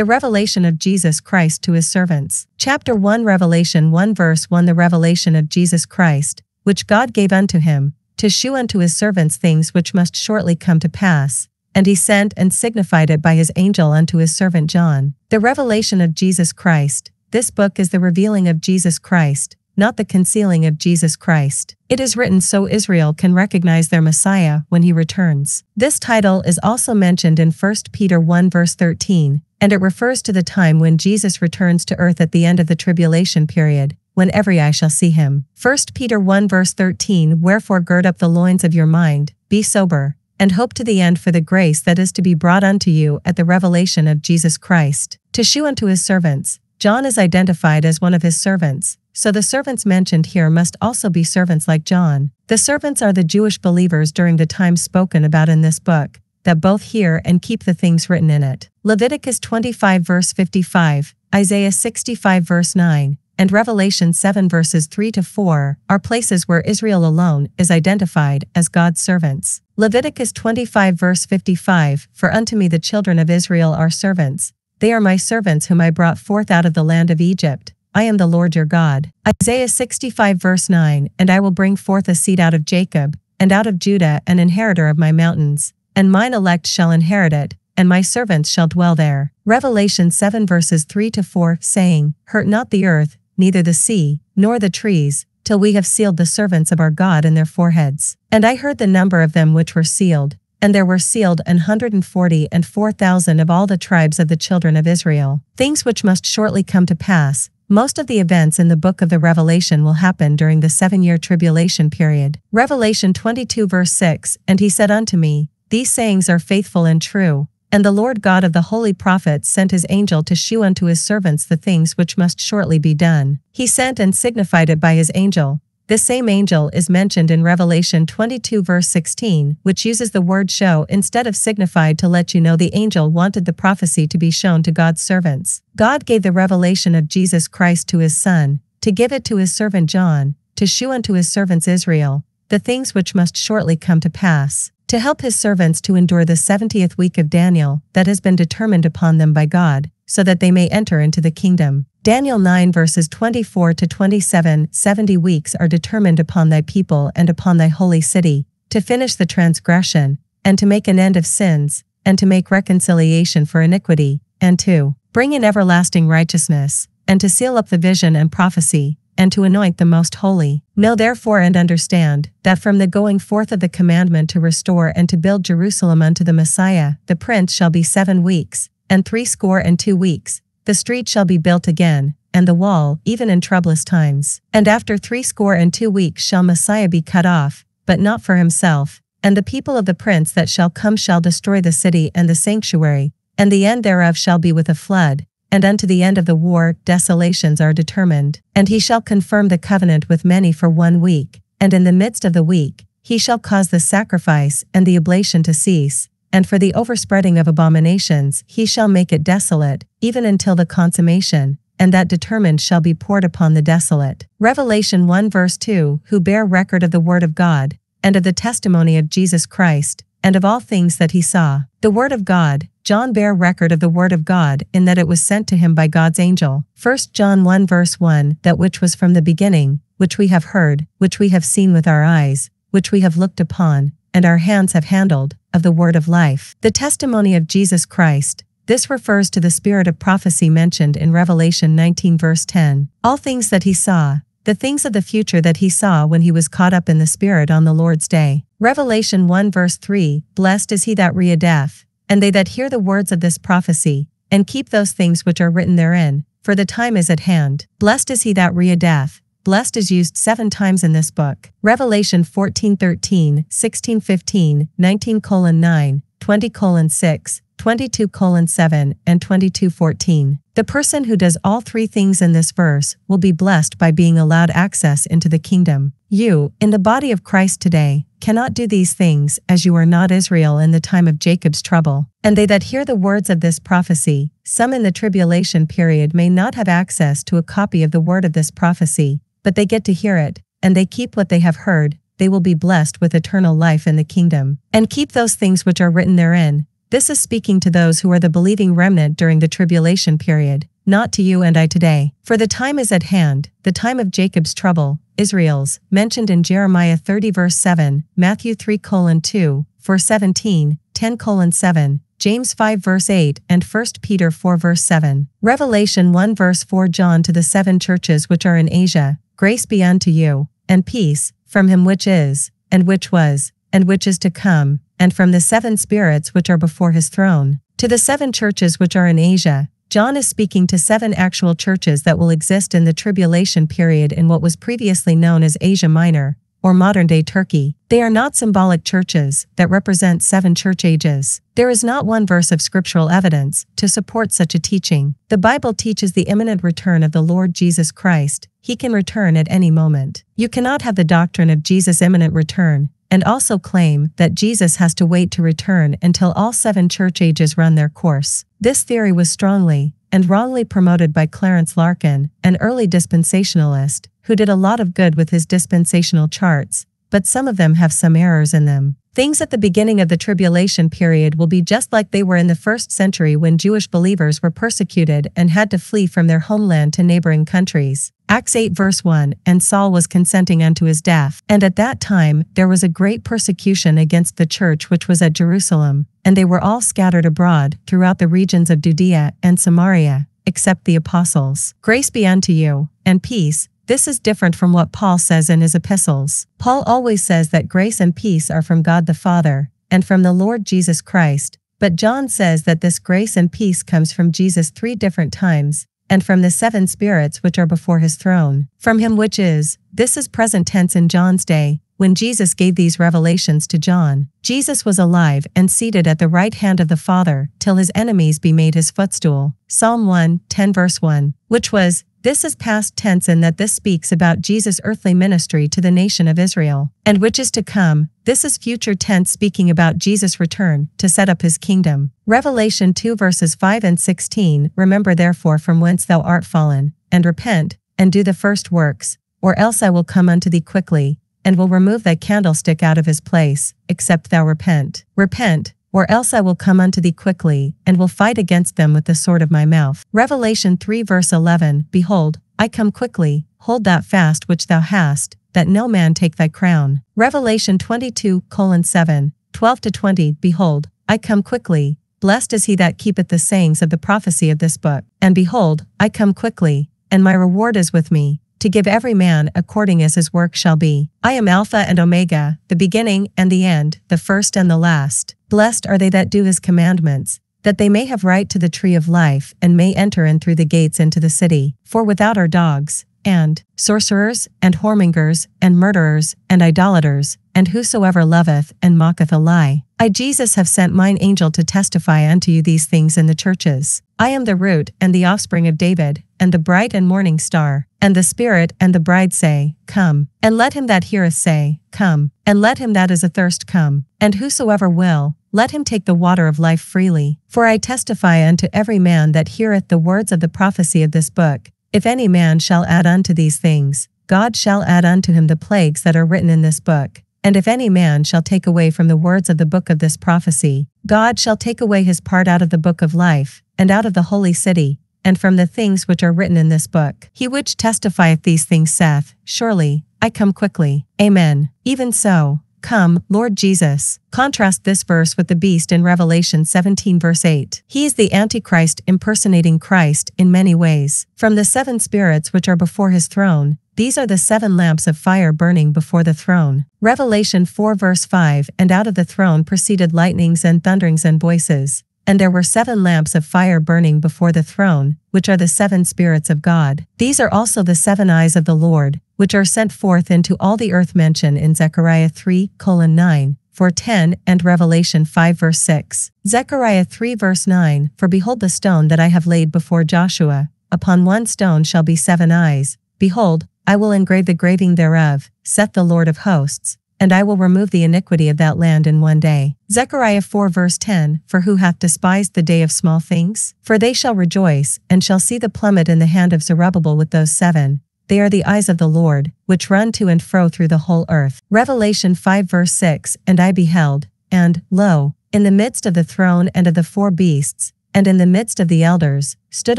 The revelation of Jesus Christ to his servants. Chapter 1 Revelation 1 verse 1 The revelation of Jesus Christ, which God gave unto him, to shew unto his servants things which must shortly come to pass. And he sent and signified it by his angel unto his servant John. The revelation of Jesus Christ. This book is the revealing of Jesus Christ, not the concealing of Jesus Christ. It is written so Israel can recognize their Messiah when he returns. This title is also mentioned in 1 Peter 1 verse 13, and it refers to the time when Jesus returns to earth at the end of the tribulation period, when every eye shall see him. 1 Peter 1 verse 13 Wherefore gird up the loins of your mind, be sober, and hope to the end for the grace that is to be brought unto you at the revelation of Jesus Christ. To shew unto his servants, John is identified as one of his servants, so the servants mentioned here must also be servants like John. The servants are the Jewish believers during the time spoken about in this book, that both hear and keep the things written in it. Leviticus 25 verse 55, Isaiah 65 verse 9, and Revelation 7 verses 3 to 4 are places where Israel alone is identified as God's servants. Leviticus 25 verse 55 For unto me the children of Israel are servants, they are my servants whom I brought forth out of the land of Egypt. I am the Lord your God. Isaiah 65 verse 9 And I will bring forth a seed out of Jacob, and out of Judah an inheritor of my mountains, and mine elect shall inherit it, and my servants shall dwell there. Revelation 7 verses 3 to 4, saying, Hurt not the earth, neither the sea, nor the trees, till we have sealed the servants of our God in their foreheads. And I heard the number of them which were sealed, and there were sealed an hundred and forty and four thousand of all the tribes of the children of Israel. Things which must shortly come to pass. Most of the events in the book of the Revelation will happen during the seven year tribulation period. Revelation 22 verse 6 And he said unto me, These sayings are faithful and true. And the Lord God of the holy prophets sent his angel to shew unto his servants the things which must shortly be done. He sent and signified it by his angel, this same angel is mentioned in Revelation 22 verse 16, which uses the word show instead of signified to let you know the angel wanted the prophecy to be shown to God's servants. God gave the revelation of Jesus Christ to his Son, to give it to his servant John, to shew unto his servants Israel, the things which must shortly come to pass, to help his servants to endure the 70th week of Daniel that has been determined upon them by God, so that they may enter into the kingdom. Daniel 9 verses 24 to 27 70 weeks are determined upon thy people and upon thy holy city, to finish the transgression, and to make an end of sins, and to make reconciliation for iniquity, and to bring in everlasting righteousness, and to seal up the vision and prophecy, and to anoint the most holy. Know therefore and understand, that from the going forth of the commandment to restore and to build Jerusalem unto the Messiah, the prince shall be seven weeks, and threescore and two weeks, the street shall be built again, and the wall, even in troublous times. And after threescore and two weeks shall Messiah be cut off, but not for himself. And the people of the prince that shall come shall destroy the city and the sanctuary, and the end thereof shall be with a flood. And unto the end of the war desolations are determined. And he shall confirm the covenant with many for one week, and in the midst of the week, he shall cause the sacrifice and the oblation to cease, and for the overspreading of abominations he shall make it desolate, even until the consummation, and that determined shall be poured upon the desolate. Revelation 1 verse 2 Who bear record of the word of God, and of the testimony of Jesus Christ, and of all things that he saw. The word of God, John bear record of the word of God in that it was sent to him by God's angel. 1 John 1 verse 1 That which was from the beginning, which we have heard, which we have seen with our eyes, which we have looked upon, and our hands have handled, of the word of life. The testimony of Jesus Christ. This refers to the spirit of prophecy mentioned in Revelation 19 verse 10. All things that he saw, the things of the future that he saw when he was caught up in the Spirit on the Lord's day. Revelation 1 verse 3 Blessed is he that readeth, and they that hear the words of this prophecy, and keep those things which are written therein, for the time is at hand. Blessed is he that readeth, Blessed is used seven times in this book. Revelation 14 13, 16 15, 19 9, 20 6, 22 7, and 22 14. The person who does all three things in this verse will be blessed by being allowed access into the kingdom. You, in the body of Christ today, cannot do these things as you are not Israel in the time of Jacob's trouble. And they that hear the words of this prophecy, some in the tribulation period may not have access to a copy of the word of this prophecy, but they get to hear it, and they keep what they have heard, they will be blessed with eternal life in the kingdom. And keep those things which are written therein, This is speaking to those who are the believing remnant during the tribulation period, not to you and I today. For the time is at hand, the time of Jacob's trouble, Israel's, mentioned in Jeremiah 30 verse 7, Matthew 3 colon 2, 4 17, 10 colon 7, James 5 verse 8 and 1 Peter 4 verse 7. Revelation 1 verse 4 John to the seven churches which are in Asia, grace be unto you, and peace, from him which is, and which was, and which is to come, and from the seven spirits which are before his throne. To the seven churches which are in Asia, John is speaking to seven actual churches that will exist in the tribulation period in what was previously known as Asia Minor, or modern day Turkey. They are not symbolic churches that represent seven church ages. There is not one verse of scriptural evidence to support such a teaching. The Bible teaches the imminent return of the Lord Jesus Christ. He can return at any moment. You cannot have the doctrine of Jesus' imminent return and also claim that Jesus has to wait to return until all seven church ages run their course. This theory was strongly and wrongly promoted by Clarence Larkin, an early dispensationalist, who did a lot of good with his dispensational charts, but some of them have some errors in them. Things at the beginning of the tribulation period will be just like they were in the first century when Jewish believers were persecuted and had to flee from their homeland to neighboring countries. Acts 8 verse 1 And Saul was consenting unto his death. And at that time there was a great persecution against the church which was at Jerusalem, and they were all scattered abroad throughout the regions of Judea and Samaria, except the apostles. Grace be unto you, and peace, this is different from what Paul says in his epistles. Paul always says that grace and peace are from God the Father, and from the Lord Jesus Christ, but John says that this grace and peace comes from Jesus three different times, and from the seven spirits which are before his throne. From him which is, this is present tense in John's day, when Jesus gave these revelations to John. Jesus was alive and seated at the right hand of the Father, till his enemies be made his footstool. Psalm 1, 10 verse 1, which was, this is past tense in that this speaks about Jesus' earthly ministry to the nation of Israel, and which is to come. This is future tense speaking about Jesus' return to set up his kingdom. Revelation 2 verses 5 and 16 Remember therefore from whence thou art fallen, and repent, and do the first works, or else I will come unto thee quickly, and will remove thy candlestick out of his place, except thou repent. Repent, or else I will come unto thee quickly, and will fight against them with the sword of my mouth. Revelation 3 verse 11 Behold, I come quickly, hold that fast which thou hast, that no man take thy crown. Revelation 22 colon 7, 12 to 20 Behold, I come quickly, blessed is he that keepeth the sayings of the prophecy of this book. And behold, I come quickly, and my reward is with me, to give every man according as his work shall be. I am Alpha and Omega, the beginning and the end, the first and the last. Blessed are they that do his commandments, that they may have right to the tree of life and may enter in through the gates into the city. For without are dogs, and sorcerers, and whoremongers, and murderers, and idolaters, and whosoever loveth and mocketh a lie. I, Jesus, have sent mine angel to testify unto you these things in the churches. I am the root and the offspring of David, and the bright and morning star. And the Spirit and the bride say, Come. And let him that heareth say, Come. And let him that is athirst come. And whosoever will, let him take the water of life freely. For I testify unto every man that heareth the words of the prophecy of this book, if any man shall add unto these things, God shall add unto him the plagues that are written in this book. And if any man shall take away from the words of the book of this prophecy, God shall take away his part out of the book of life, and out of the holy city, and from the things which are written in this book. He which testifieth these things saith, Surely, I come quickly. Amen. Even so, Come, Lord Jesus. Contrast this verse with the beast in Revelation 17 verse 8. He is the Antichrist impersonating Christ in many ways. From the seven spirits which are before his throne, these are the seven lamps of fire burning before the throne. Revelation 4 verse 5 And out of the throne proceeded lightnings and thunderings and voices. And there were seven lamps of fire burning before the throne, which are the seven spirits of God. These are also the seven eyes of the Lord, which are sent forth into all the earth mentioned in Zechariah 3, colon 9, for 10 and Revelation 5 verse 6. Zechariah 3 verse 9, For behold the stone that I have laid before Joshua, upon one stone shall be seven eyes, behold, I will engrave the graving thereof, saith the Lord of hosts, and I will remove the iniquity of that land in one day. Zechariah 4 verse 10, For who hath despised the day of small things? For they shall rejoice, and shall see the plummet in the hand of Zerubbabel with those seven, they are the eyes of the Lord, which run to and fro through the whole earth. Revelation 5 verse 6 And I beheld, and, lo, In the midst of the throne and of the four beasts, and in the midst of the elders, stood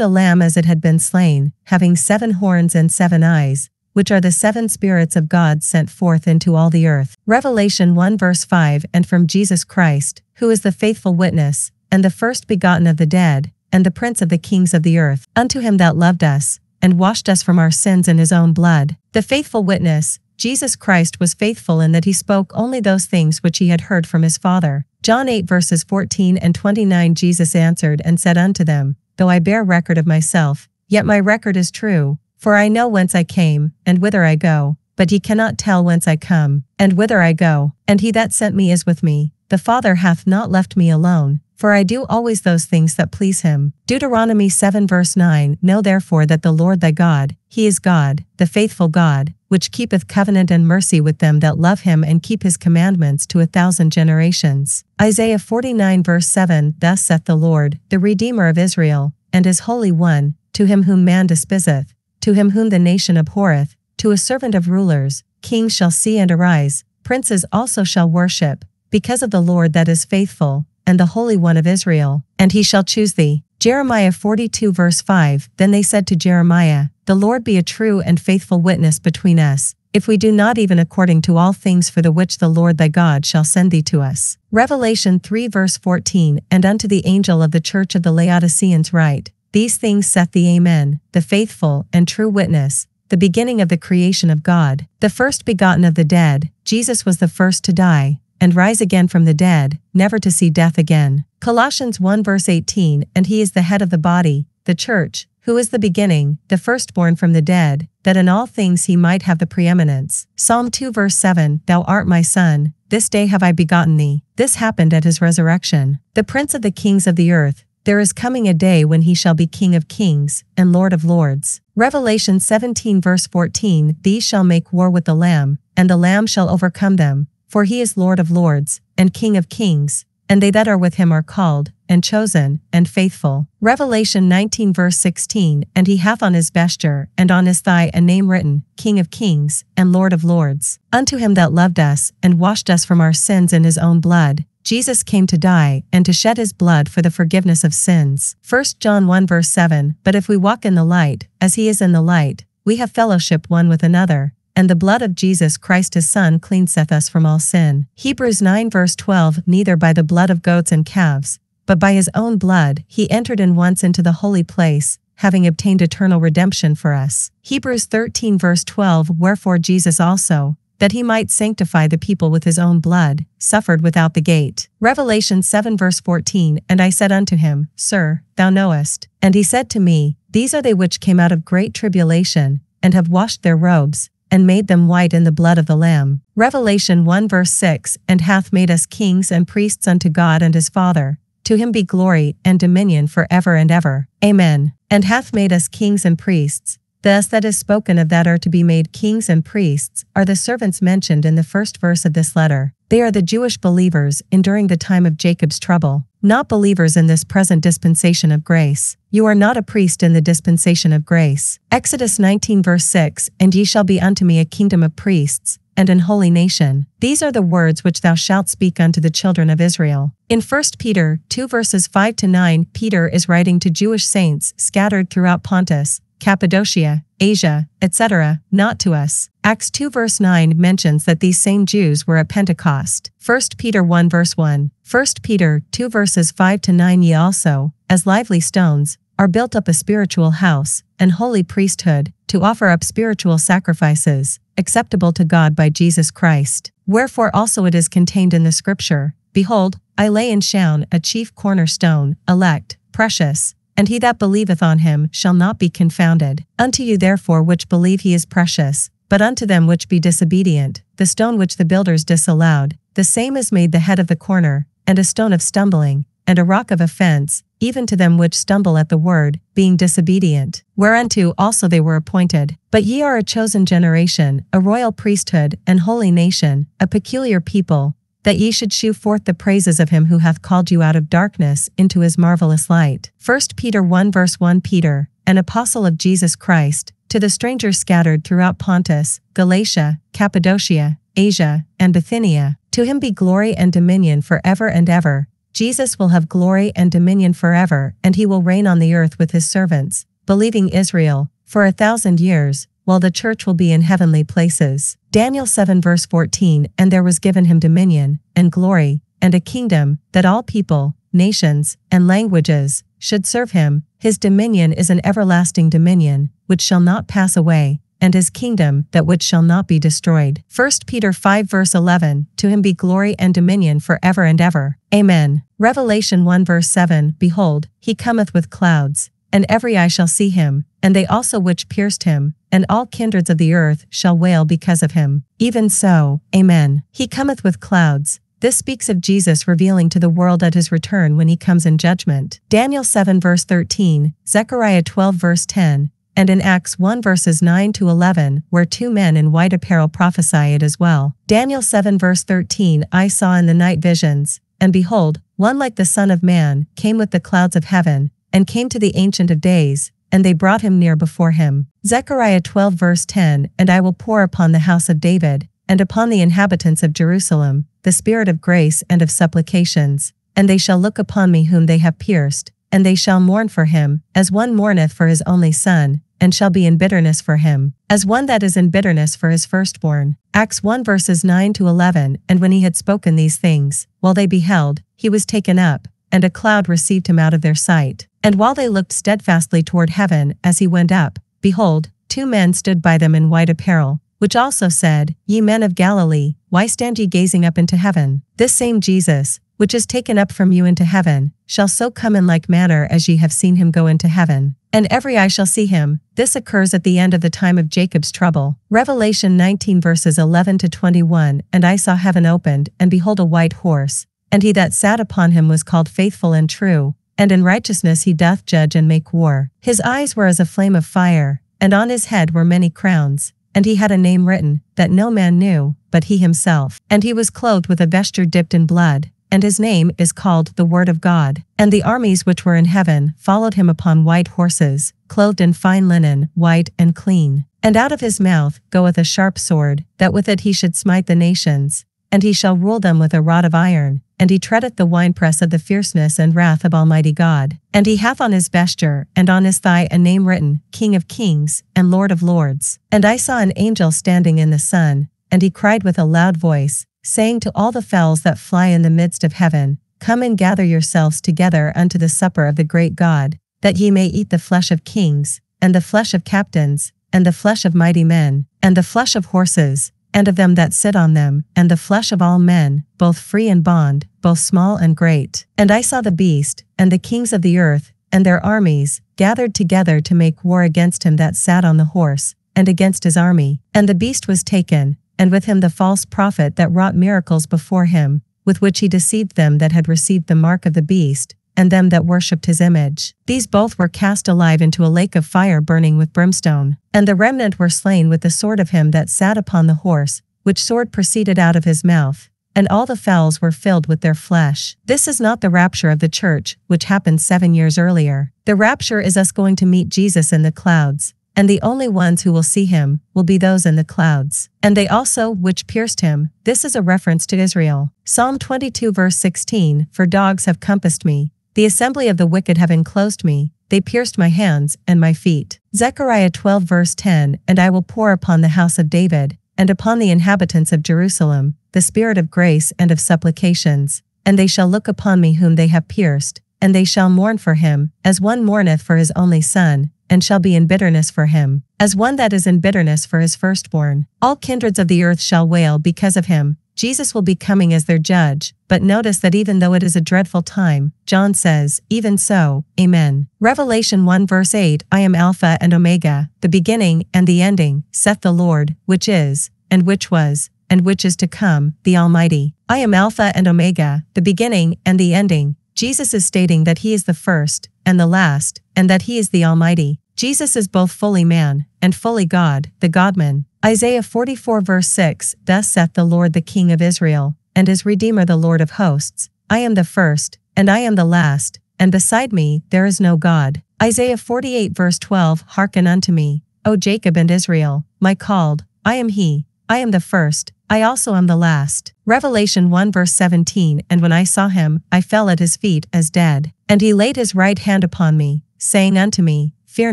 a lamb as it had been slain, having seven horns and seven eyes, which are the seven spirits of God sent forth into all the earth. Revelation 1 verse 5 And from Jesus Christ, who is the faithful witness, and the first begotten of the dead, and the prince of the kings of the earth, unto him that loved us, and washed us from our sins in his own blood. The faithful witness, Jesus Christ was faithful in that he spoke only those things which he had heard from his Father. John 8 verses 14 and 29 Jesus answered and said unto them, Though I bear record of myself, yet my record is true, for I know whence I came, and whither I go, but ye cannot tell whence I come, and whither I go, and he that sent me is with me. The Father hath not left me alone, for I do always those things that please him. Deuteronomy 7 verse 9 Know therefore that the Lord thy God, he is God, the faithful God, which keepeth covenant and mercy with them that love him and keep his commandments to a thousand generations. Isaiah 49 verse 7 Thus saith the Lord, the Redeemer of Israel, and his Holy One, to him whom man despiseth, to him whom the nation abhorreth, to a servant of rulers, kings shall see and arise, princes also shall worship, because of the Lord that is faithful, and the Holy One of Israel, and he shall choose thee. Jeremiah 42 verse 5 Then they said to Jeremiah, the Lord be a true and faithful witness between us, if we do not even according to all things for the which the Lord thy God shall send thee to us. Revelation 3 verse 14 And unto the angel of the church of the Laodiceans write, These things saith the Amen, the faithful and true witness, the beginning of the creation of God, the first begotten of the dead, Jesus was the first to die, and rise again from the dead, never to see death again. Colossians 1 verse 18 And he is the head of the body, the church, who is the beginning, the firstborn from the dead, that in all things he might have the preeminence. Psalm 2 verse 7 Thou art my son, this day have I begotten thee. This happened at his resurrection. The prince of the kings of the earth, there is coming a day when he shall be King of kings, and Lord of lords. Revelation 17 verse 14 These shall make war with the Lamb, and the Lamb shall overcome them, for he is Lord of lords, and King of kings, and they that are with him are called, and chosen, and faithful. Revelation 19 verse 16 And he hath on his vesture, and on his thigh a name written, King of kings, and Lord of lords. Unto him that loved us, and washed us from our sins in his own blood, Jesus came to die, and to shed his blood for the forgiveness of sins. 1 John 1 verse 7 But if we walk in the light, as he is in the light, we have fellowship one with another, and the blood of Jesus Christ his Son cleanseth us from all sin. Hebrews 9 verse 12 Neither by the blood of goats and calves, but by his own blood he entered in once into the holy place, having obtained eternal redemption for us. Hebrews 13 verse 12 Wherefore Jesus also, that he might sanctify the people with his own blood, suffered without the gate. Revelation 7 verse 14 And I said unto him, Sir, thou knowest. And he said to me, These are they which came out of great tribulation, and have washed their robes, and made them white in the blood of the Lamb. Revelation 1 verse 6 And hath made us kings and priests unto God and his Father. To him be glory and dominion for ever and ever. Amen. And hath made us kings and priests. Thus that is spoken of that are to be made kings and priests are the servants mentioned in the first verse of this letter. They are the Jewish believers enduring the time of Jacob's trouble, not believers in this present dispensation of grace. You are not a priest in the dispensation of grace. Exodus 19 verse 6 And ye shall be unto me a kingdom of priests, and an holy nation. These are the words which thou shalt speak unto the children of Israel. In 1 Peter 2 verses 5 to 9, Peter is writing to Jewish saints scattered throughout Pontus, Cappadocia, Asia, etc., not to us. Acts 2 verse 9 mentions that these same Jews were at Pentecost. 1 Peter 1 verse 1. 1 Peter 2 verses 5 to 9 Ye also, as lively stones, are built up a spiritual house, and holy priesthood, to offer up spiritual sacrifices, acceptable to God by Jesus Christ. Wherefore also it is contained in the Scripture, Behold, I lay in Sion a chief cornerstone, elect, precious, and he that believeth on him shall not be confounded. Unto you therefore which believe he is precious, but unto them which be disobedient, the stone which the builders disallowed, the same is made the head of the corner, and a stone of stumbling, and a rock of offense, even to them which stumble at the word, being disobedient, whereunto also they were appointed. But ye are a chosen generation, a royal priesthood, an holy nation, a peculiar people, that ye should shew forth the praises of him who hath called you out of darkness into his marvelous light. 1 Peter 1 verse 1 Peter, an apostle of Jesus Christ, to the strangers scattered throughout Pontus, Galatia, Cappadocia, Asia, and Bithynia, to him be glory and dominion for ever and ever. Jesus will have glory and dominion forever, and he will reign on the earth with his servants, believing Israel, for a thousand years, while the church will be in heavenly places. Daniel 7 verse 14 And there was given him dominion, and glory, and a kingdom, that all people, nations, and languages should serve him. His dominion is an everlasting dominion, which shall not pass away, and his kingdom that which shall not be destroyed. 1 Peter 5 verse 11 To him be glory and dominion for ever and ever. Amen. Revelation 1 verse 7 Behold, he cometh with clouds, and every eye shall see him, and they also which pierced him, and all kindreds of the earth shall wail because of him. Even so, Amen. He cometh with clouds. This speaks of Jesus revealing to the world at his return when he comes in judgment. Daniel 7 verse 13, Zechariah 12 verse 10, and in Acts 1 verses 9 to 11, where two men in white apparel prophesy it as well. Daniel 7 verse 13 I saw in the night visions, and behold, one like the Son of Man came with the clouds of heaven, and came to the Ancient of Days, and they brought him near before him. Zechariah 12 verse 10 And I will pour upon the house of David, and upon the inhabitants of Jerusalem, the spirit of grace and of supplications, and they shall look upon me whom they have pierced, and they shall mourn for him, as one mourneth for his only son, and shall be in bitterness for him, as one that is in bitterness for his firstborn. Acts 1 verses 9 to 11 And when he had spoken these things, while they beheld, he was taken up, and a cloud received him out of their sight. And while they looked steadfastly toward heaven as he went up, behold, two men stood by them in white apparel, which also said, Ye men of Galilee, why stand ye gazing up into heaven? This same Jesus, which is taken up from you into heaven, shall so come in like manner as ye have seen him go into heaven. And every eye shall see him. This occurs at the end of the time of Jacob's trouble. Revelation 19 verses 11 to 21 And I saw heaven opened, and behold a white horse, and he that sat upon him was called faithful and true, and in righteousness he doth judge and make war. His eyes were as a flame of fire, and on his head were many crowns, and he had a name written, that no man knew, but he himself. And he was clothed with a vesture dipped in blood, and his name is called the Word of God. And the armies which were in heaven followed him upon white horses, clothed in fine linen, white and clean. And out of his mouth goeth a sharp sword, that with it he should smite the nations, and he shall rule them with a rod of iron, and he treadeth the winepress of the fierceness and wrath of Almighty God. And he hath on his vesture and on his thigh a name written, King of Kings, and Lord of Lords. And I saw an angel standing in the sun, and he cried with a loud voice, saying to all the fowls that fly in the midst of heaven, Come and gather yourselves together unto the supper of the great God, that ye may eat the flesh of kings, and the flesh of captains, and the flesh of mighty men, and the flesh of horses, and of them that sit on them, and the flesh of all men, both free and bond, both small and great. And I saw the beast, and the kings of the earth, and their armies, gathered together to make war against him that sat on the horse, and against his army. And the beast was taken, and with him the false prophet that wrought miracles before him, with which he deceived them that had received the mark of the beast, and them that worshipped his image. These both were cast alive into a lake of fire burning with brimstone. And the remnant were slain with the sword of him that sat upon the horse, which sword proceeded out of his mouth, and all the fowls were filled with their flesh. This is not the rapture of the church, which happened seven years earlier. The rapture is us going to meet Jesus in the clouds, and the only ones who will see him will be those in the clouds. And they also which pierced him. This is a reference to Israel. Psalm 22 verse 16 For dogs have compassed me, the assembly of the wicked have enclosed me, they pierced my hands and my feet. Zechariah 12 verse 10 And I will pour upon the house of David, and upon the inhabitants of Jerusalem, the spirit of grace and of supplications, and they shall look upon me whom they have pierced, and they shall mourn for him, as one mourneth for his only son, and shall be in bitterness for him, as one that is in bitterness for his firstborn. All kindreds of the earth shall wail because of him. Jesus will be coming as their judge, but notice that even though it is a dreadful time, John says, Even so, Amen. Revelation 1 verse 8 I am Alpha and Omega, the beginning and the ending, saith the Lord, which is, and which was, and which is to come, the Almighty. I am Alpha and Omega, the beginning and the ending. Jesus is stating that he is the first and the last, and that he is the Almighty. Jesus is both fully man and fully God, the Godman. Isaiah 44 verse 6 Thus saith the Lord the King of Israel, and his Redeemer the Lord of hosts, I am the first, and I am the last, and beside me there is no God. Isaiah 48 verse 12 Hearken unto me, O Jacob and Israel, my called, I am he, I am the first, I also am the last. Revelation 1 verse 17 And when I saw him, I fell at his feet as dead. And he laid his right hand upon me, saying unto me, Fear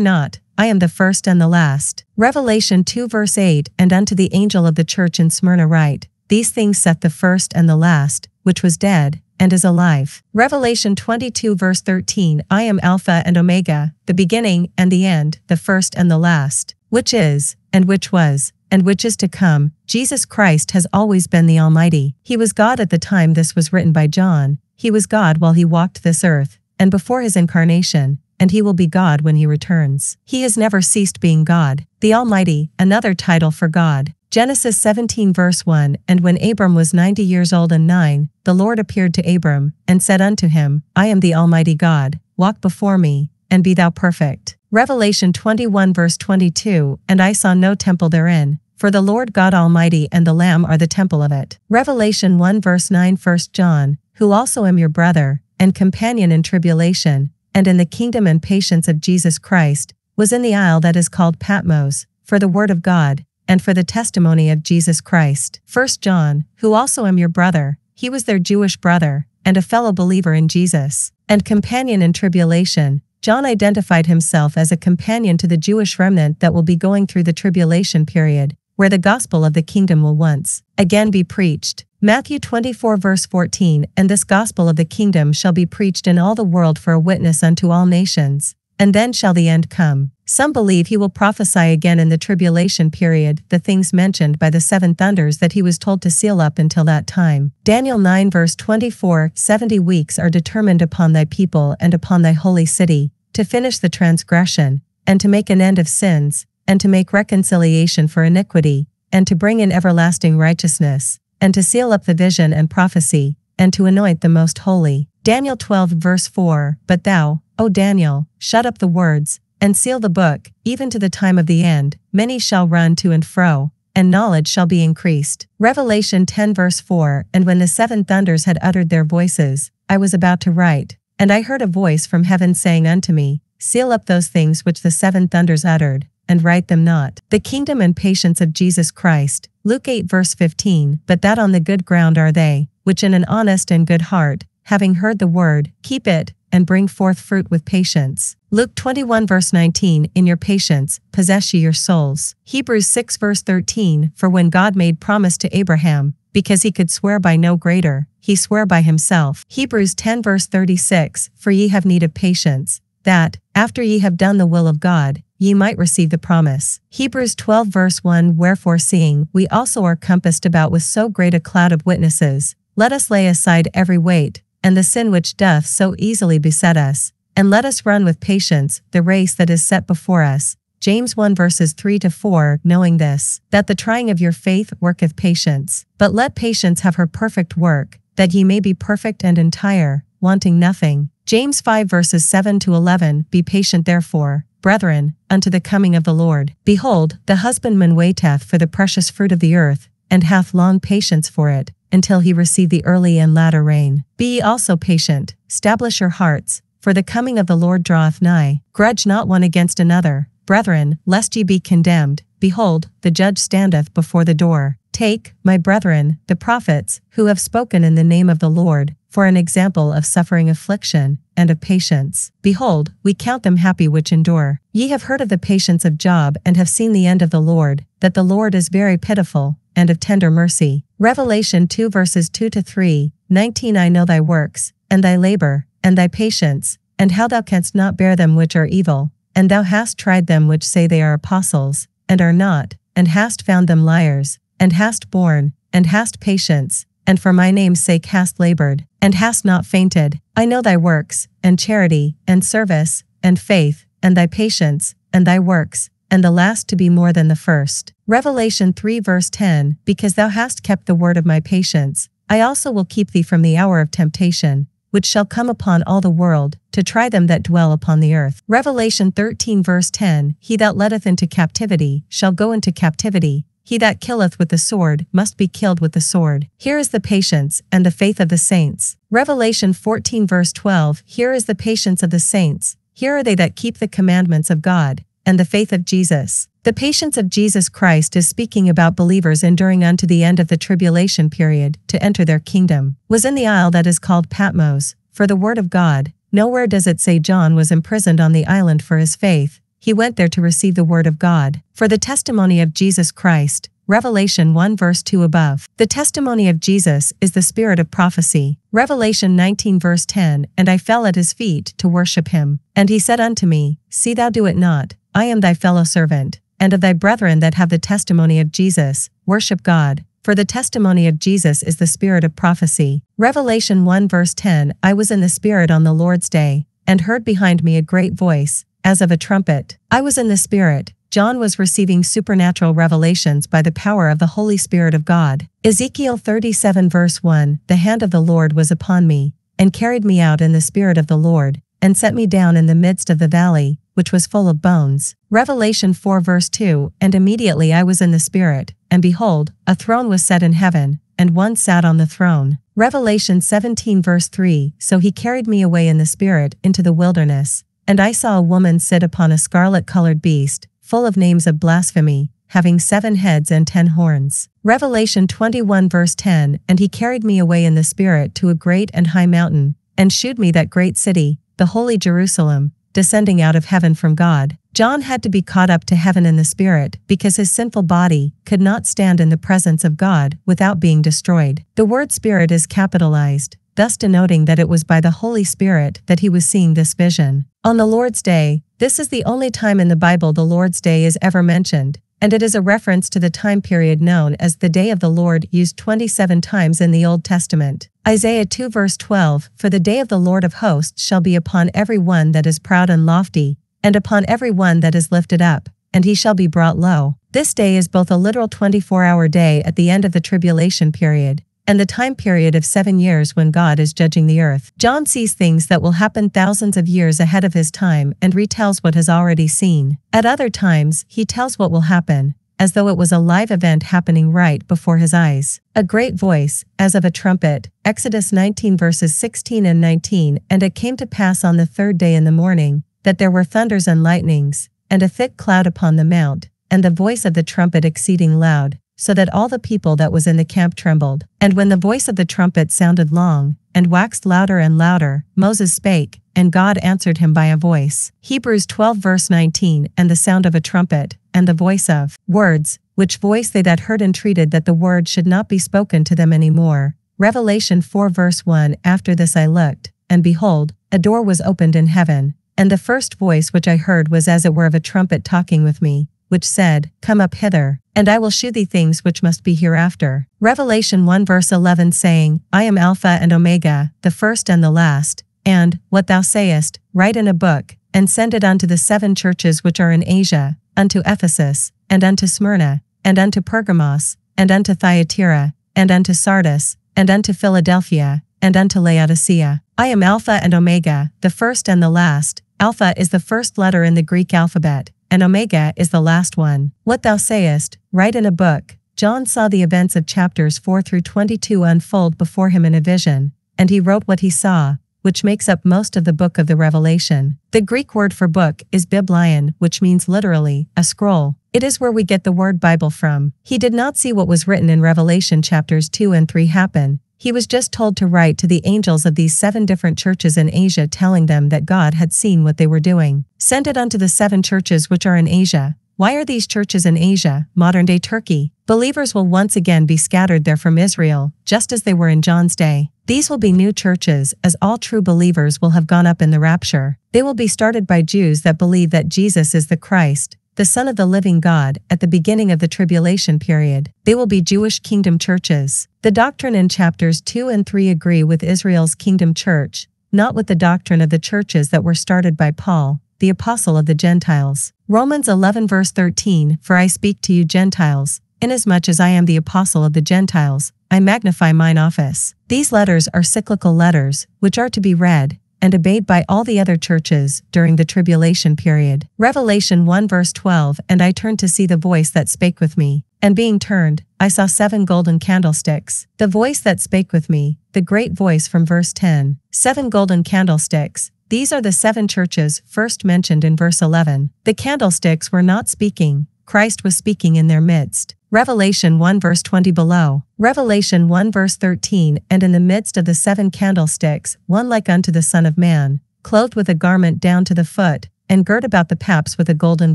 not, I am the first and the last. Revelation 2 verse 8 And unto the angel of the church in Smyrna write, These things saith the first and the last, which was dead, and is alive. Revelation 22 verse 13 I am Alpha and Omega, the beginning and the end, the first and the last, which is, and which was, and which is to come. Jesus Christ has always been the Almighty. He was God at the time this was written by John. He was God while he walked this earth, and before his incarnation, and he will be God when he returns. He has never ceased being God, the Almighty, another title for God. Genesis 17 verse 1 And when Abram was ninety years old and nine, the Lord appeared to Abram, and said unto him, I am the Almighty God, walk before me, and be thou perfect. Revelation 21 verse 22 And I saw no temple therein, for the Lord God Almighty and the Lamb are the temple of it. Revelation 1 verse 9 1 John, who also am your brother, and companion in tribulation, and in the kingdom and patience of Jesus Christ, was in the isle that is called Patmos, for the word of God, and for the testimony of Jesus Christ. 1 John, who also am your brother, he was their Jewish brother, and a fellow believer in Jesus, and companion in tribulation. John identified himself as a companion to the Jewish remnant that will be going through the tribulation period, where the gospel of the kingdom will once again be preached. Matthew 24 verse 14 And this gospel of the kingdom shall be preached in all the world for a witness unto all nations, and then shall the end come. Some believe he will prophesy again in the tribulation period the things mentioned by the seven thunders that he was told to seal up until that time. Daniel 9 verse 24 70 weeks are determined upon thy people and upon thy holy city, to finish the transgression, and to make an end of sins, and to make reconciliation for iniquity, and to bring in everlasting righteousness, and to seal up the vision and prophecy, and to anoint the most holy. Daniel 12 verse 4 But thou, O Daniel, shut up the words, and seal the book, even to the time of the end, many shall run to and fro, and knowledge shall be increased. Revelation 10 verse 4 And when the seven thunders had uttered their voices, I was about to write, and I heard a voice from heaven saying unto me, Seal up those things which the seven thunders uttered, and write them not. The kingdom and patience of Jesus Christ. Luke 8 verse 15 But that on the good ground are they, which in an honest and good heart, having heard the word, keep it, and bring forth fruit with patience. Luke 21 verse 19 In your patience, possess ye your souls. Hebrews 6 verse 13 For when God made promise to Abraham, because he could swear by no greater, he sware by himself. Hebrews 10 verse 36 For ye have need of patience, that, after ye have done the will of God, ye might receive the promise. Hebrews 12 verse 1 Wherefore seeing we also are compassed about with so great a cloud of witnesses, let us lay aside every weight, and the sin which doth so easily beset us, and let us run with patience the race that is set before us. James 1 verses 3 to 4 Knowing this, that the trying of your faith worketh patience. But let patience have her perfect work, that ye may be perfect and entire, wanting nothing. James 5 verses 7 to 11 Be patient therefore, brethren, unto the coming of the Lord. Behold, the husbandman waiteth for the precious fruit of the earth, and hath long patience for it, until he receive the early and latter rain. Be ye also patient, stablish your hearts, for the coming of the Lord draweth nigh. Grudge not one against another, brethren, lest ye be condemned. Behold, the judge standeth before the door. Take, my brethren, the prophets, who have spoken in the name of the Lord, for an example of suffering affliction, and of patience. Behold, we count them happy which endure. Ye have heard of the patience of Job and have seen the end of the Lord, that the Lord is very pitiful, and of tender mercy. Revelation 2 verses 2 to 3, 19 I know thy works, and thy labor, and thy patience, and how thou canst not bear them which are evil, and thou hast tried them which say they are apostles, and are not, and hast found them liars, and hast borne, and hast patience, and for my name's sake hast labored, and hast not fainted. I know thy works, and charity, and service, and faith, and thy patience, and thy works, and the last to be more than the first. Revelation 3 verse 10 Because thou hast kept the word of my patience, I also will keep thee from the hour of temptation, which shall come upon all the world, to try them that dwell upon the earth. Revelation 13 verse 10 He that letteth into captivity shall go into captivity, he that killeth with the sword must be killed with the sword. Here is the patience and the faith of the saints. Revelation 14 verse 12 Here is the patience of the saints. Here are they that keep the commandments of God, and the faith of Jesus. The patience of Jesus Christ is speaking about believers enduring unto the end of the tribulation period to enter their kingdom. Was in the isle that is called Patmos, for the word of God. Nowhere does it say John was imprisoned on the island for his faith. He went there to receive the word of God. For the testimony of Jesus Christ, Revelation 1 verse 2 above. The testimony of Jesus is the spirit of prophecy. Revelation 19 verse 10 And I fell at his feet to worship him. And he said unto me, See thou do it not, I am thy fellow servant, and of thy brethren that have the testimony of Jesus, worship God. For the testimony of Jesus is the spirit of prophecy. Revelation 1 verse 10 I was in the spirit on the Lord's day, and heard behind me a great voice, as of a trumpet. I was in the spirit, John was receiving supernatural revelations by the power of the Holy Spirit of God. Ezekiel 37 verse 1 The hand of the Lord was upon me, and carried me out in the spirit of the Lord, and set me down in the midst of the valley, which was full of bones. Revelation 4 verse 2 And immediately I was in the spirit, and behold, a throne was set in heaven, and one sat on the throne. Revelation 17 verse 3 So he carried me away in the spirit into the wilderness, and I saw a woman sit upon a scarlet colored beast, full of names of blasphemy, having seven heads and ten horns. Revelation 21 verse 10 And he carried me away in the Spirit to a great and high mountain, and shewed me that great city, the holy Jerusalem, descending out of heaven from God. John had to be caught up to heaven in the Spirit because his sinful body could not stand in the presence of God without being destroyed. The word Spirit is capitalized, thus denoting that it was by the Holy Spirit that he was seeing this vision. On the Lord's Day, this is the only time in the Bible the Lord's Day is ever mentioned, and it is a reference to the time period known as the Day of the Lord used 27 times in the Old Testament. Isaiah 2 verse 12 For the day of the Lord of hosts shall be upon every one that is proud and lofty, and upon every one that is lifted up, and he shall be brought low. This day is both a literal 24 hour day at the end of the tribulation period, and the time period of seven years when God is judging the earth. John sees things that will happen thousands of years ahead of his time and retells what has already seen. At other times, he tells what will happen, as though it was a live event happening right before his eyes. A great voice, as of a trumpet, Exodus 19 verses 16 and 19, and it came to pass on the third day in the morning, that there were thunders and lightnings, and a thick cloud upon the mount, and the voice of the trumpet exceeding loud, so that all the people that was in the camp trembled. And when the voice of the trumpet sounded long, and waxed louder and louder, Moses spake, and God answered him by a voice. Hebrews 12 verse 19 And the sound of a trumpet, and the voice of words, which voice they that heard entreated that the word should not be spoken to them any more. Revelation 4 verse 1 After this I looked, and behold, a door was opened in heaven, and the first voice which I heard was as it were of a trumpet talking with me, which said, Come up hither, and I will shew thee things which must be hereafter. Revelation 1 verse 11 saying, I am Alpha and Omega, the first and the last, and, what thou sayest, write in a book, and send it unto the seven churches which are in Asia, unto Ephesus, and unto Smyrna, and unto Pergamos, and unto Thyatira, and unto Sardis, and unto Philadelphia, and unto Laodicea. I am Alpha and Omega, the first and the last. Alpha is the first letter in the Greek alphabet, and Omega is the last one. What thou sayest, write in a book. John saw the events of chapters 4 through 22 unfold before him in a vision, and he wrote what he saw, which makes up most of the book of the Revelation. The Greek word for book is biblion, which means literally, a scroll. It is where we get the word Bible from. He did not see what was written in Revelation chapters 2 and 3 happen, he was just told to write to the angels of these seven different churches in Asia telling them that God had seen what they were doing. Send it unto the seven churches which are in Asia. Why are these churches in Asia, modern day Turkey? Believers will once again be scattered there from Israel, just as they were in John's day. These will be new churches, as all true believers will have gone up in the rapture. They will be started by Jews that believe that Jesus is the Christ, the Son of the living God, at the beginning of the tribulation period. They will be Jewish kingdom churches. The doctrine in chapters 2 and 3 agree with Israel's kingdom church, not with the doctrine of the churches that were started by Paul, the apostle of the Gentiles. Romans 11 verse 13 For I speak to you Gentiles, inasmuch as I am the apostle of the Gentiles, I magnify mine office. These letters are cyclical letters, which are to be read, and obeyed by all the other churches during the tribulation period. Revelation 1 verse 12 And I turned to see the voice that spake with me. And being turned, I saw seven golden candlesticks. The voice that spake with me, the great voice from verse 10. Seven golden candlesticks, These are the seven churches first mentioned in verse 11. The candlesticks were not speaking, Christ was speaking in their midst. Revelation 1 verse 20 below. Revelation 1 verse 13 And in the midst of the seven candlesticks, one like unto the Son of Man, clothed with a garment down to the foot, and girt about the paps with a golden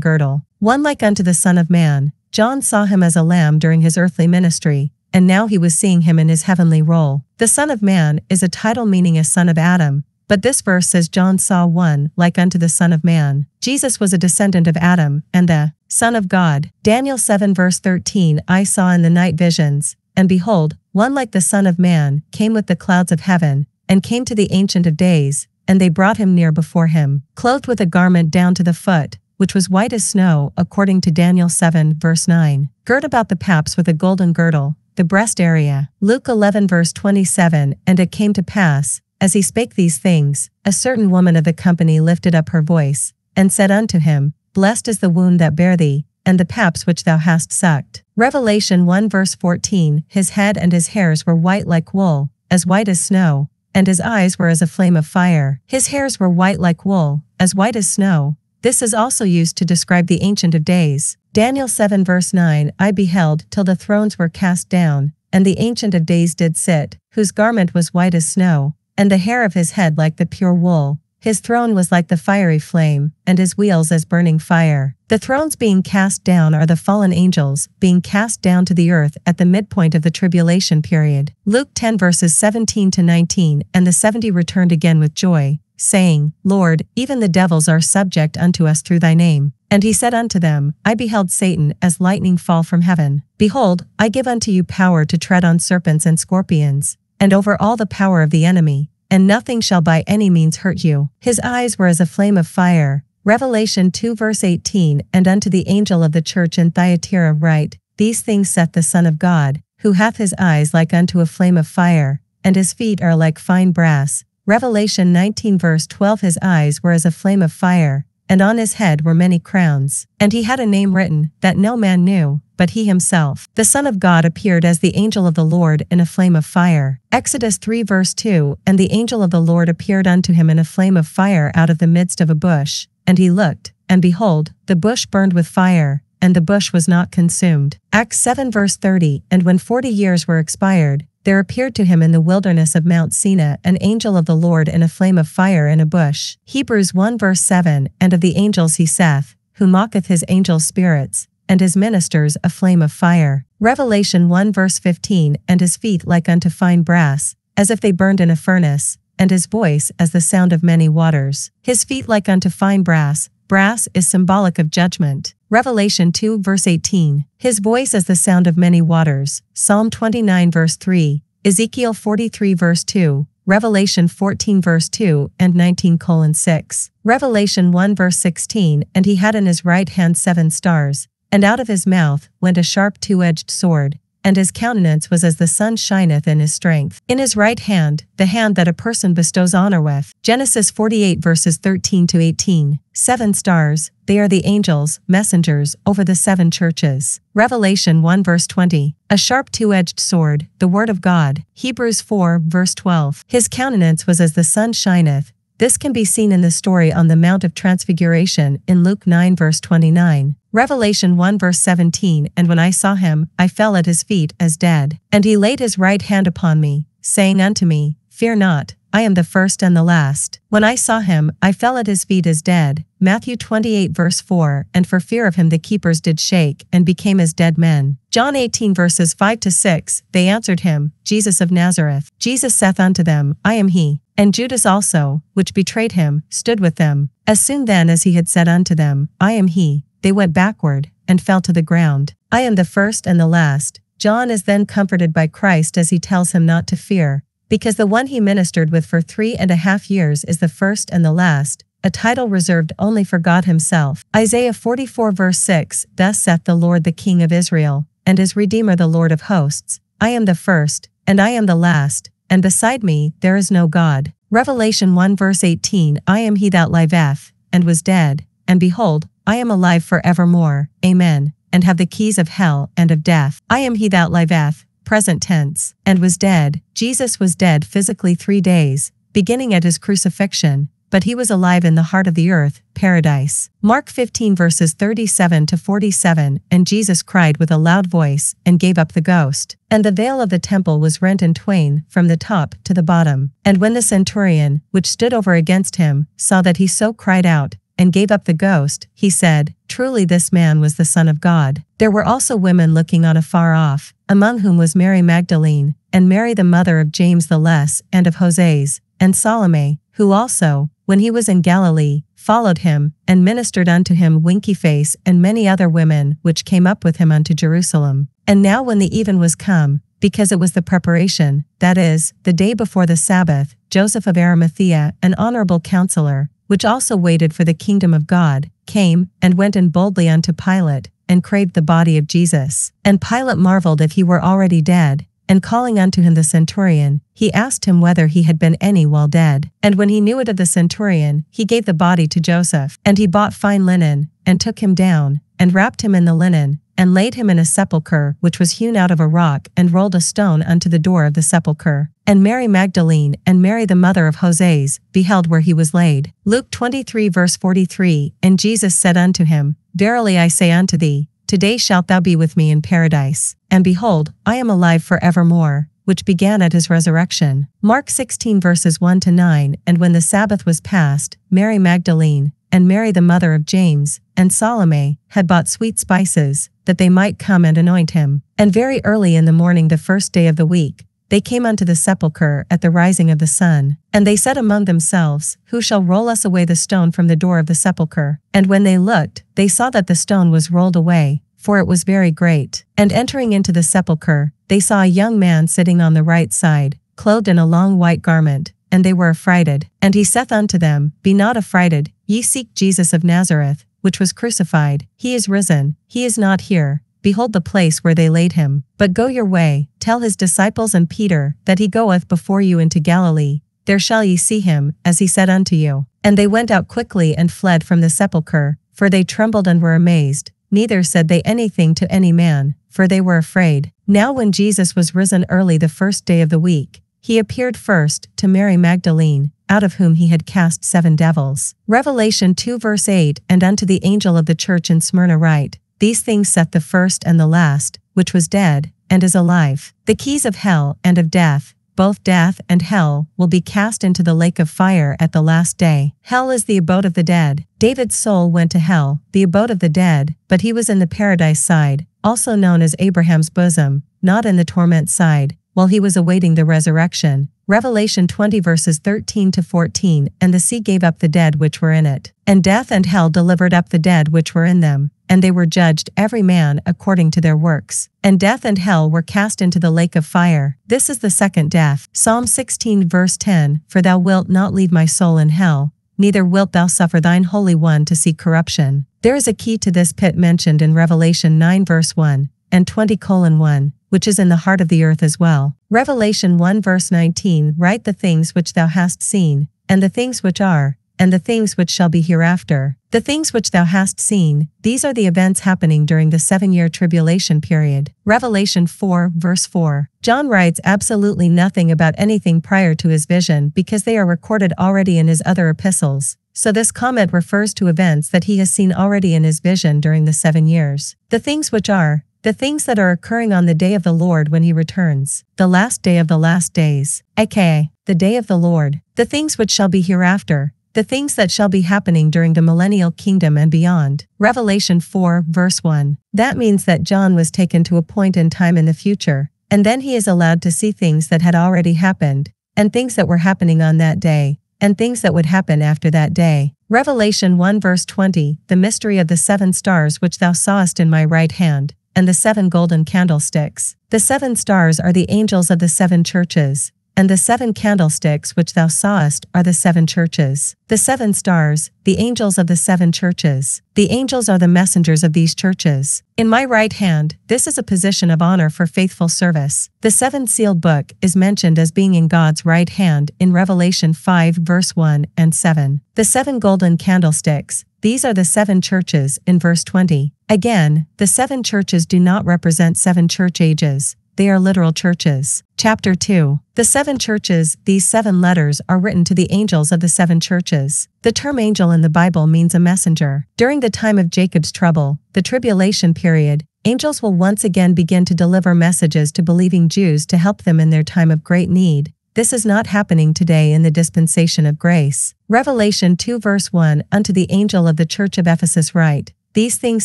girdle. One like unto the Son of Man. John saw him as a lamb during his earthly ministry, and now he was seeing him in his heavenly role. The Son of Man is a title meaning a son of Adam, but this verse says John saw one like unto the Son of Man. Jesus was a descendant of Adam and the Son of God. Daniel 7 verse 13 I saw in the night visions, and behold, one like the Son of Man came with the clouds of heaven, and came to the Ancient of Days, and they brought him near before him, clothed with a garment down to the foot, which was white as snow, according to Daniel 7 verse 9, girt about the paps with a golden girdle, the breast area. Luke 11 verse 27 And it came to pass, as he spake these things, a certain woman of the company lifted up her voice, and said unto him, Blessed is the wound that bare thee, and the paps which thou hast sucked. Revelation 1 verse 14 His head and his hairs were white like wool, as white as snow, and his eyes were as a flame of fire. His hairs were white like wool, as white as snow. This is also used to describe the Ancient of Days. Daniel 7 verse 9 I beheld till the thrones were cast down, and the Ancient of Days did sit, whose garment was white as snow, and the hair of his head like the pure wool. His throne was like the fiery flame, and his wheels as burning fire. The thrones being cast down are the fallen angels, being cast down to the earth at the midpoint of the tribulation period. Luke 10 verses 17 to 19 And the seventy returned again with joy, saying, Lord, even the devils are subject unto us through thy name. And he said unto them, I beheld Satan as lightning fall from heaven. Behold, I give unto you power to tread on serpents and scorpions, and over all the power of the enemy, and nothing shall by any means hurt you. His eyes were as a flame of fire. Revelation 2 verse 18 And unto the angel of the church in Thyatira write, These things saith the Son of God, who hath his eyes like unto a flame of fire, and his feet are like fine brass. Revelation 19 verse 12 His eyes were as a flame of fire, and on his head were many crowns. And he had a name written, that no man knew, but he himself. The Son of God appeared as the angel of the Lord in a flame of fire. Exodus 3 verse 2 And the angel of the Lord appeared unto him in a flame of fire out of the midst of a bush. And he looked, and behold, the bush burned with fire, and the bush was not consumed. Acts 7 verse 30 And when forty years were expired, there appeared to him in the wilderness of Mount Sinai an angel of the Lord in a flame of fire in a bush. Hebrews 1 verse 7 And of the angels he saith, who mocketh his angel spirits, and his ministers a flame of fire. Revelation 1 verse 15 And his feet like unto fine brass, as if they burned in a furnace, and his voice as the sound of many waters. His feet like unto fine brass, brass is symbolic of judgment. Revelation 2 verse 18. His voice as the sound of many waters. Psalm 29 verse 3. Ezekiel 43 verse 2. Revelation 14 verse 2 and 19 colon 6. Revelation 1 verse 16 And he had in his right hand seven stars, and out of his mouth went a sharp two-edged sword, and his countenance was as the sun shineth in his strength. In his right hand, the hand that a person bestows honor with. Genesis 48 verses 13 to 18. Seven stars, they are the angels, messengers, over the seven churches. Revelation 1 verse 20. A sharp two-edged sword, the word of God. Hebrews 4 verse 12. His countenance was as the sun shineth, this can be seen in the story on the Mount of Transfiguration in Luke 9 verse 29, Revelation 1 verse 17 And when I saw him, I fell at his feet as dead. And he laid his right hand upon me, saying unto me, Fear not, I am the first and the last. When I saw him, I fell at his feet as dead. Matthew 28 verse 4 And for fear of him the keepers did shake and became as dead men. John 18 verses 5 to 6 They answered him, Jesus of Nazareth. Jesus saith unto them, I am he. And Judas also, which betrayed him, stood with them. As soon then as he had said unto them, I am he, they went backward, and fell to the ground. I am the first and the last. John is then comforted by Christ as he tells him not to fear, because the one he ministered with for three and a half years is the first and the last, a title reserved only for God himself. Isaiah 44 verse 6 Thus saith the Lord the King of Israel, and his Redeemer the Lord of hosts, I am the first, and I am the last, and beside me there is no God. Revelation 1 verse 18 I am he that liveth, and was dead, and behold, I am alive for evermore, amen, and have the keys of hell and of death. I am he that liveth, present tense, and was dead. Jesus was dead physically three days, beginning at his crucifixion, but he was alive in the heart of the earth, paradise. Mark 15 verses 37 to 47 And Jesus cried with a loud voice, and gave up the ghost. And the veil of the temple was rent in twain, from the top to the bottom. And when the centurion, which stood over against him, saw that he so cried out, and gave up the ghost, he said, Truly this man was the Son of God. There were also women looking on afar off, among whom was Mary Magdalene, and Mary the mother of James the Less, and of Joses, and Salome, who also, when he was in Galilee, followed him, and ministered unto him Winky Face and many other women which came up with him unto Jerusalem. And now when the even was come, because it was the preparation, that is, the day before the Sabbath, Joseph of Arimathea, an honorable counselor, which also waited for the kingdom of God, came, and went in boldly unto Pilate, and craved the body of Jesus. And Pilate marveled if he were already dead, and calling unto him the centurion, he asked him whether he had been any while dead. And when he knew it of the centurion, he gave the body to Joseph. And he bought fine linen, and took him down, and wrapped him in the linen, and laid him in a sepulchre which was hewn out of a rock, and rolled a stone unto the door of the sepulchre. And Mary Magdalene and Mary the mother of Joses beheld where he was laid. Luke 23 verse 43 And Jesus said unto him, Verily I say unto thee, Today shalt thou be with me in paradise. And behold, I am alive for evermore, which began at his resurrection. Mark 16 verses 1 to 9 And when the Sabbath was past, Mary Magdalene, and Mary the mother of James, and Salome, had bought sweet spices, that they might come and anoint him. And very early in the morning the first day of the week, they came unto the sepulchre at the rising of the sun. And they said among themselves, Who shall roll us away the stone from the door of the sepulchre? And when they looked, they saw that the stone was rolled away, for it was very great. And entering into the sepulchre, they saw a young man sitting on the right side, clothed in a long white garment, and they were affrighted. And he saith unto them, Be not affrighted, ye seek Jesus of Nazareth, which was crucified. He is risen, he is not here. Behold the place where they laid him. But go your way, tell his disciples and Peter, that he goeth before you into Galilee. There shall ye see him, as he said unto you. And they went out quickly and fled from the sepulchre, for they trembled and were amazed. Neither said they anything to any man, for they were afraid. Now when Jesus was risen early the first day of the week, he appeared first to Mary Magdalene, out of whom he had cast seven devils. Revelation 2 verse 8 And unto the angel of the church in Smyrna write, These things saith the first and the last, which was dead, and is alive. The keys of hell and of death, both death and hell, will be cast into the lake of fire at the last day. Hell is the abode of the dead. David's soul went to hell, the abode of the dead, but he was in the paradise side, also known as Abraham's bosom, not in the torment side while he was awaiting the resurrection. Revelation 20 verses 13 to 14 And the sea gave up the dead which were in it, and death and hell delivered up the dead which were in them, and they were judged every man according to their works. And death and hell were cast into the lake of fire. This is the second death. Psalm 16 verse 10 For thou wilt not leave my soul in hell, neither wilt thou suffer thine Holy One to see corruption. There is a key to this pit mentioned in Revelation 9 verse 1 and 20 colon 1 which is in the heart of the earth as well. Revelation 1 verse 19 Write the things which thou hast seen, and the things which are, and the things which shall be hereafter. The things which thou hast seen, these are the events happening during the seven year tribulation period. Revelation 4 verse 4. John writes absolutely nothing about anything prior to his vision because they are recorded already in his other epistles. So this comment refers to events that he has seen already in his vision during the seven years. The things which are, the things that are occurring on the day of the Lord when he returns, the last day of the last days, aka, the day of the Lord, the things which shall be hereafter, the things that shall be happening during the millennial kingdom and beyond. Revelation 4, verse 1. That means that John was taken to a point in time in the future, and then he is allowed to see things that had already happened, and things that were happening on that day, and things that would happen after that day. Revelation 1 verse 20 The mystery of the seven stars which thou sawest in my right hand, and the seven golden candlesticks. The seven stars are the angels of the seven churches, and the seven candlesticks which thou sawest are the seven churches. The seven stars, the angels of the seven churches. The angels are the messengers of these churches. In my right hand, this is a position of honor for faithful service. The seven sealed book is mentioned as being in God's right hand in Revelation 5 verse 1 and 7. The seven golden candlesticks, these are the seven churches in verse 20. Again, the seven churches do not represent seven church ages, they are literal churches. Chapter 2 The seven churches, these seven letters are written to the angels of the seven churches. The term angel in the Bible means a messenger. During the time of Jacob's trouble, the tribulation period, angels will once again begin to deliver messages to believing Jews to help them in their time of great need. This is not happening today in the dispensation of grace. Revelation 2 verse 1 Unto the angel of the church of Ephesus write, These things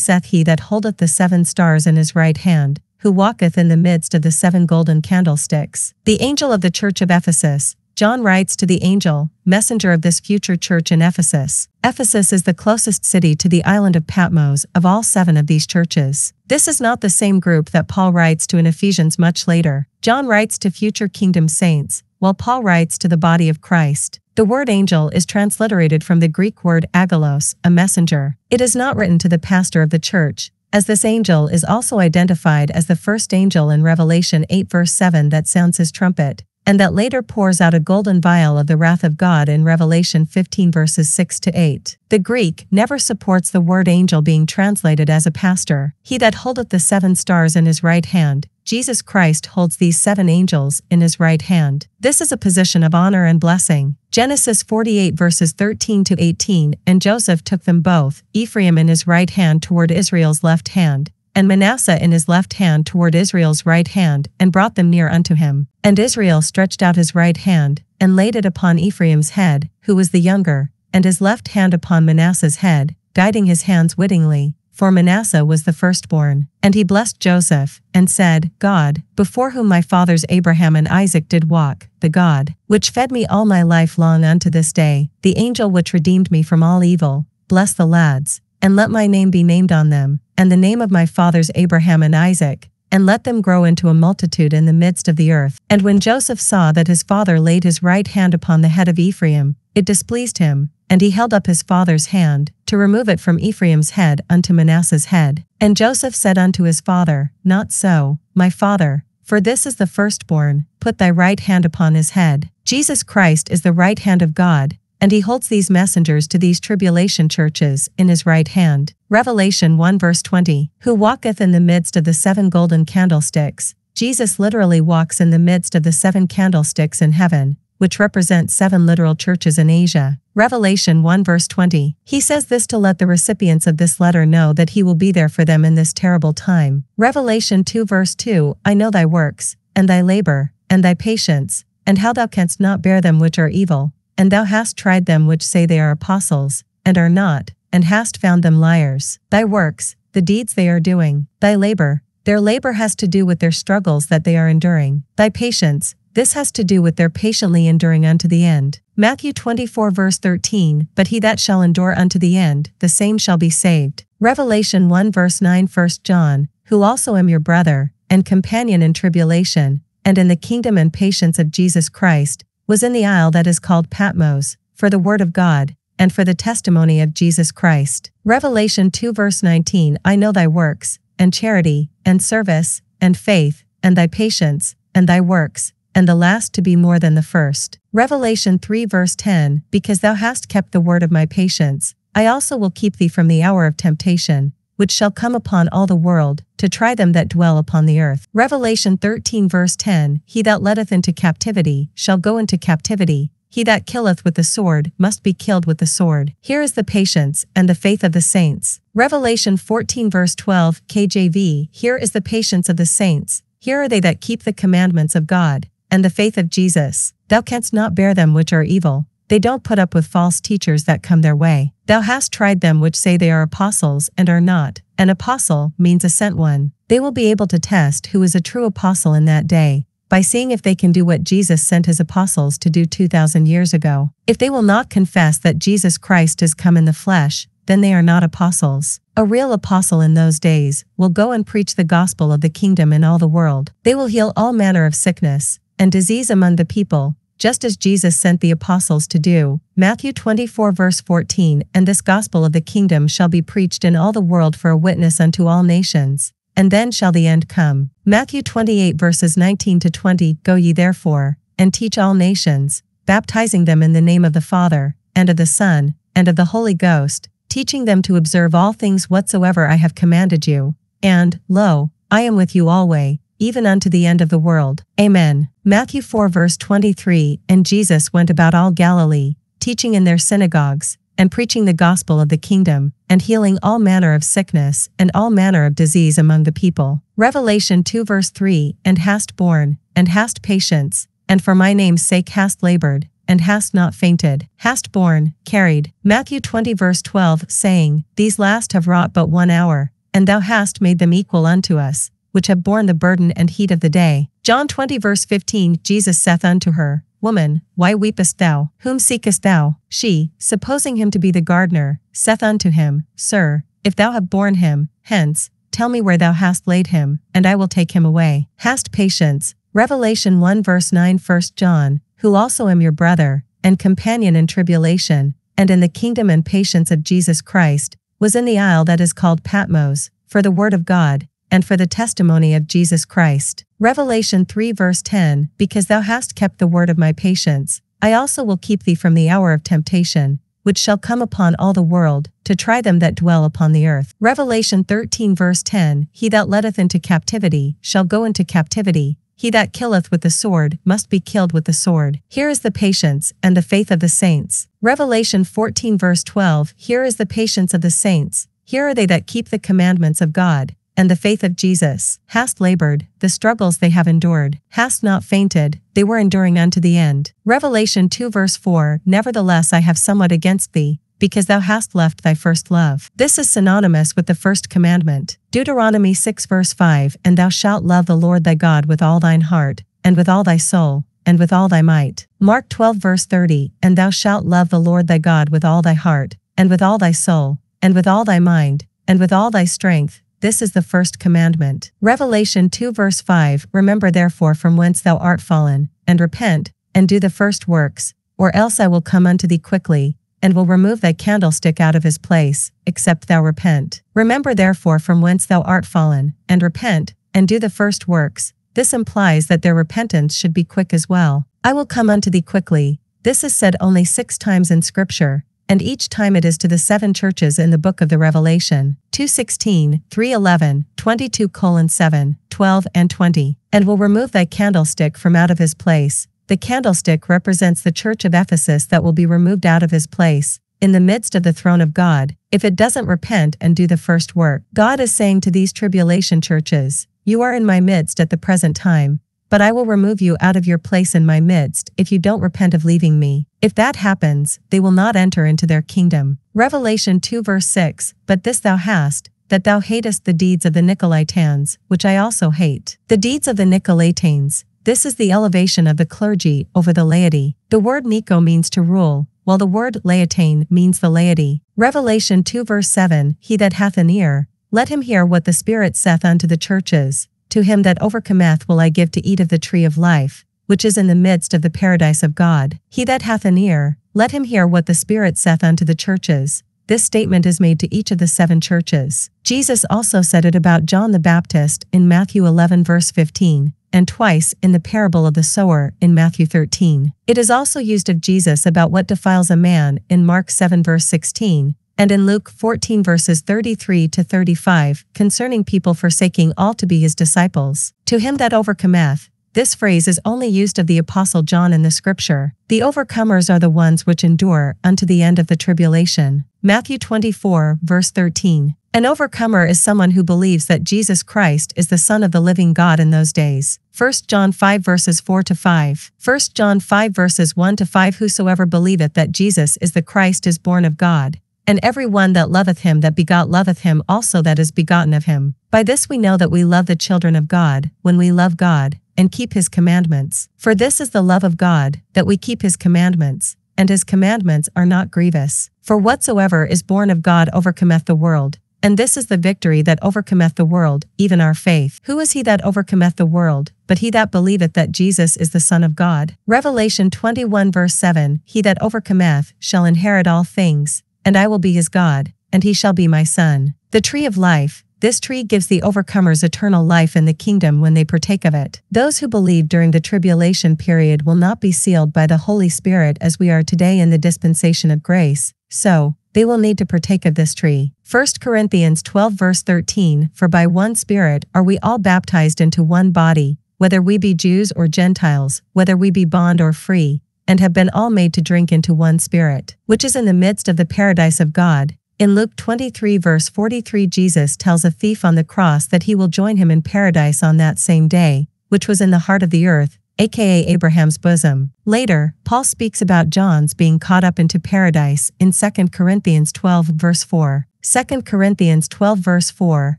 saith he that holdeth the seven stars in his right hand, who walketh in the midst of the seven golden candlesticks. The angel of the church of Ephesus, John writes to the angel, messenger of this future church in Ephesus. Ephesus is the closest city to the island of Patmos of all seven of these churches. This is not the same group that Paul writes to in Ephesians much later. John writes to future kingdom saints, while Paul writes to the body of Christ. The word angel is transliterated from the Greek word angelos, a messenger. It is not written to the pastor of the church, as this angel is also identified as the first angel in Revelation 8 verse 7 that sounds his trumpet and that later pours out a golden vial of the wrath of God in Revelation 15 verses 6 to 8. The Greek never supports the word angel being translated as a pastor. He that holdeth the seven stars in his right hand, Jesus Christ holds these seven angels in his right hand. This is a position of honor and blessing. Genesis 48 verses 13 to 18 And Joseph took them both, Ephraim in his right hand toward Israel's left hand, and Manasseh in his left hand toward Israel's right hand, and brought them near unto him. And Israel stretched out his right hand, and laid it upon Ephraim's head, who was the younger, and his left hand upon Manasseh's head, guiding his hands wittingly, for Manasseh was the firstborn. And he blessed Joseph, and said, God, before whom my fathers Abraham and Isaac did walk, the God, which fed me all my life long unto this day, the angel which redeemed me from all evil, bless the lads, and let my name be named on them, and the name of my fathers Abraham and Isaac, and let them grow into a multitude in the midst of the earth. And when Joseph saw that his father laid his right hand upon the head of Ephraim, it displeased him, and he held up his father's hand, to remove it from Ephraim's head unto Manasseh's head. And Joseph said unto his father, Not so, my father, for this is the firstborn, put thy right hand upon his head. Jesus Christ is the right hand of God, and he holds these messengers to these tribulation churches in his right hand. Revelation 1 verse 20, who walketh in the midst of the seven golden candlesticks. Jesus literally walks in the midst of the seven candlesticks in heaven, which represent seven literal churches in Asia. Revelation 1 verse 20. He says this to let the recipients of this letter know that he will be there for them in this terrible time. Revelation 2 verse 2 I know thy works, and thy labor, and thy patience, and how thou canst not bear them which are evil, and thou hast tried them which say they are apostles, and are not, and hast found them liars. Thy works, the deeds they are doing, thy labor, their labor has to do with their struggles that they are enduring. Thy patience, this has to do with their patiently enduring unto the end. Matthew 24 verse 13, But he that shall endure unto the end, the same shall be saved. Revelation 1 verse 9 1 John, who also am your brother, and companion in tribulation, and in the kingdom and patience of Jesus Christ, was in the isle that is called Patmos, for the word of God, and for the testimony of Jesus Christ. Revelation 2 verse 19 I know thy works, and charity, and service, and faith, and thy patience, and thy works, and the last to be more than the first. Revelation 3 verse 10 Because thou hast kept the word of my patience, I also will keep thee from the hour of temptation, which shall come upon all the world, to try them that dwell upon the earth. Revelation 13 verse 10 He that letteth into captivity shall go into captivity. He that killeth with the sword must be killed with the sword. Here is the patience and the faith of the saints. Revelation 14 verse 12 KJV Here is the patience of the saints. Here are they that keep the commandments of God, and the faith of Jesus. Thou canst not bear them which are evil. They don't put up with false teachers that come their way. Thou hast tried them which say they are apostles and are not. An apostle means a sent one. They will be able to test who is a true apostle in that day by seeing if they can do what Jesus sent his apostles to do 2,000 years ago. If they will not confess that Jesus Christ has come in the flesh, then they are not apostles. A real apostle in those days will go and preach the gospel of the kingdom in all the world. They will heal all manner of sickness and disease among the people, just as Jesus sent the apostles to do. Matthew 24 verse 14 And this gospel of the kingdom shall be preached in all the world for a witness unto all nations, and then shall the end come. Matthew 28 verses 19 to 20 Go ye therefore, and teach all nations, baptizing them in the name of the Father, and of the Son, and of the Holy Ghost, teaching them to observe all things whatsoever I have commanded you. And, lo, I am with you alway, even unto the end of the world. Amen. Matthew 4 verse 23 And Jesus went about all Galilee, teaching in their synagogues, and preaching the gospel of the kingdom, and healing all manner of sickness and all manner of disease among the people. Revelation 2 verse 3 And hast borne, and hast patience, and for my name's sake hast labored, and hast not fainted, hast borne, carried. Matthew 20 verse 12, saying, These last have wrought but one hour, and thou hast made them equal unto us, which have borne the burden and heat of the day. John 20 verse 15, Jesus saith unto her, Woman, why weepest thou? Whom seekest thou? She, supposing him to be the gardener, saith unto him, Sir, if thou have borne him, hence, tell me where thou hast laid him, and I will take him away. Hast patience. Revelation 1 verse 9 1 John, who also am your brother, and companion in tribulation, and in the kingdom and patience of Jesus Christ, was in the isle that is called Patmos, for the word of God, and for the testimony of Jesus Christ. Revelation 3 verse 10 Because thou hast kept the word of my patience, I also will keep thee from the hour of temptation, which shall come upon all the world, to try them that dwell upon the earth. Revelation 13 verse 10 He that letteth into captivity shall go into captivity, he that killeth with the sword must be killed with the sword. Here is the patience and the faith of the saints. Revelation 14 verse 12 Here is the patience of the saints. Here are they that keep the commandments of God, and the faith of Jesus, hast labored, the struggles they have endured, hast not fainted, they were enduring unto the end. Revelation 2 verse 4 Nevertheless I have somewhat against thee, because thou hast left thy first love. This is synonymous with the first commandment. Deuteronomy 6 verse 5 And thou shalt love the Lord thy God with all thine heart, and with all thy soul, and with all thy might. Mark 12 verse 30 And thou shalt love the Lord thy God with all thy heart, and with all thy soul, and with all thy mind, and with all thy strength, this is the first commandment. Revelation 2 verse 5 Remember therefore from whence thou art fallen, and repent, and do the first works, or else I will come unto thee quickly, and will remove thy candlestick out of his place, except thou repent. Remember therefore from whence thou art fallen, and repent, and do the first works. This implies that their repentance should be quick as well. I will come unto thee quickly. This is said only six times in Scripture, and each time it is to the seven churches in the book of the Revelation 216, 311, 22 7, 12, and 20. And will remove thy candlestick from out of his place. The candlestick represents the church of Ephesus that will be removed out of his place, in the midst of the throne of God, if it doesn't repent and do the first work. God is saying to these tribulation churches, You are in my midst at the present time, but I will remove you out of your place in my midst if you don't repent of leaving me. If that happens, they will not enter into their kingdom. Revelation 2 verse 6 But this thou hast, that thou hatest the deeds of the Nicolaitans, which I also hate. The deeds of the Nicolaitans, this is the elevation of the clergy over the laity. The word Nico means to rule, while the word laetain means the laity. Revelation 2 verse 7 He that hath an ear, let him hear what the Spirit saith unto the churches. To him that overcometh will I give to eat of the tree of life, which is in the midst of the paradise of God. He that hath an ear, let him hear what the Spirit saith unto the churches. This statement is made to each of the seven churches. Jesus also said it about John the Baptist in Matthew 11 verse 15, and twice in the parable of the sower in Matthew 13. It is also used of Jesus about what defiles a man in Mark 7 verse 16, and in Luke 14 verses 33 to 35 concerning people forsaking all to be his disciples. To him that overcometh, this phrase is only used of the Apostle John in the Scripture. The overcomers are the ones which endure unto the end of the tribulation. Matthew 24, verse 13. An overcomer is someone who believes that Jesus Christ is the Son of the living God in those days. 1 John 5 verses 4 to 5. 1 John 5 verses 1 to 5 Whosoever believeth that Jesus is the Christ is born of God. And every one that loveth him that begot loveth him also that is begotten of him. By this we know that we love the children of God, when we love God, and keep his commandments. For this is the love of God, that we keep his commandments, and his commandments are not grievous. For whatsoever is born of God overcometh the world, and this is the victory that overcometh the world, even our faith. Who is he that overcometh the world, but he that believeth that Jesus is the Son of God? Revelation 21 verse 7 He that overcometh shall inherit all things, and I will be his God, and he shall be my son. The tree of life, this tree gives the overcomers eternal life in the kingdom when they partake of it. Those who believe during the tribulation period will not be sealed by the Holy Spirit as we are today in the dispensation of grace. So, they will need to partake of this tree. 1 Corinthians 12 verse 13 For by one Spirit are we all baptized into one body, whether we be Jews or Gentiles, whether we be bond or free, and have been all made to drink into one Spirit, which is in the midst of the paradise of God. In Luke 23 verse 43 Jesus tells a thief on the cross that he will join him in paradise on that same day, which was in the heart of the earth, aka Abraham's bosom. Later, Paul speaks about John's being caught up into paradise in 2 Corinthians 12 verse 4. 2 Corinthians 12 verse 4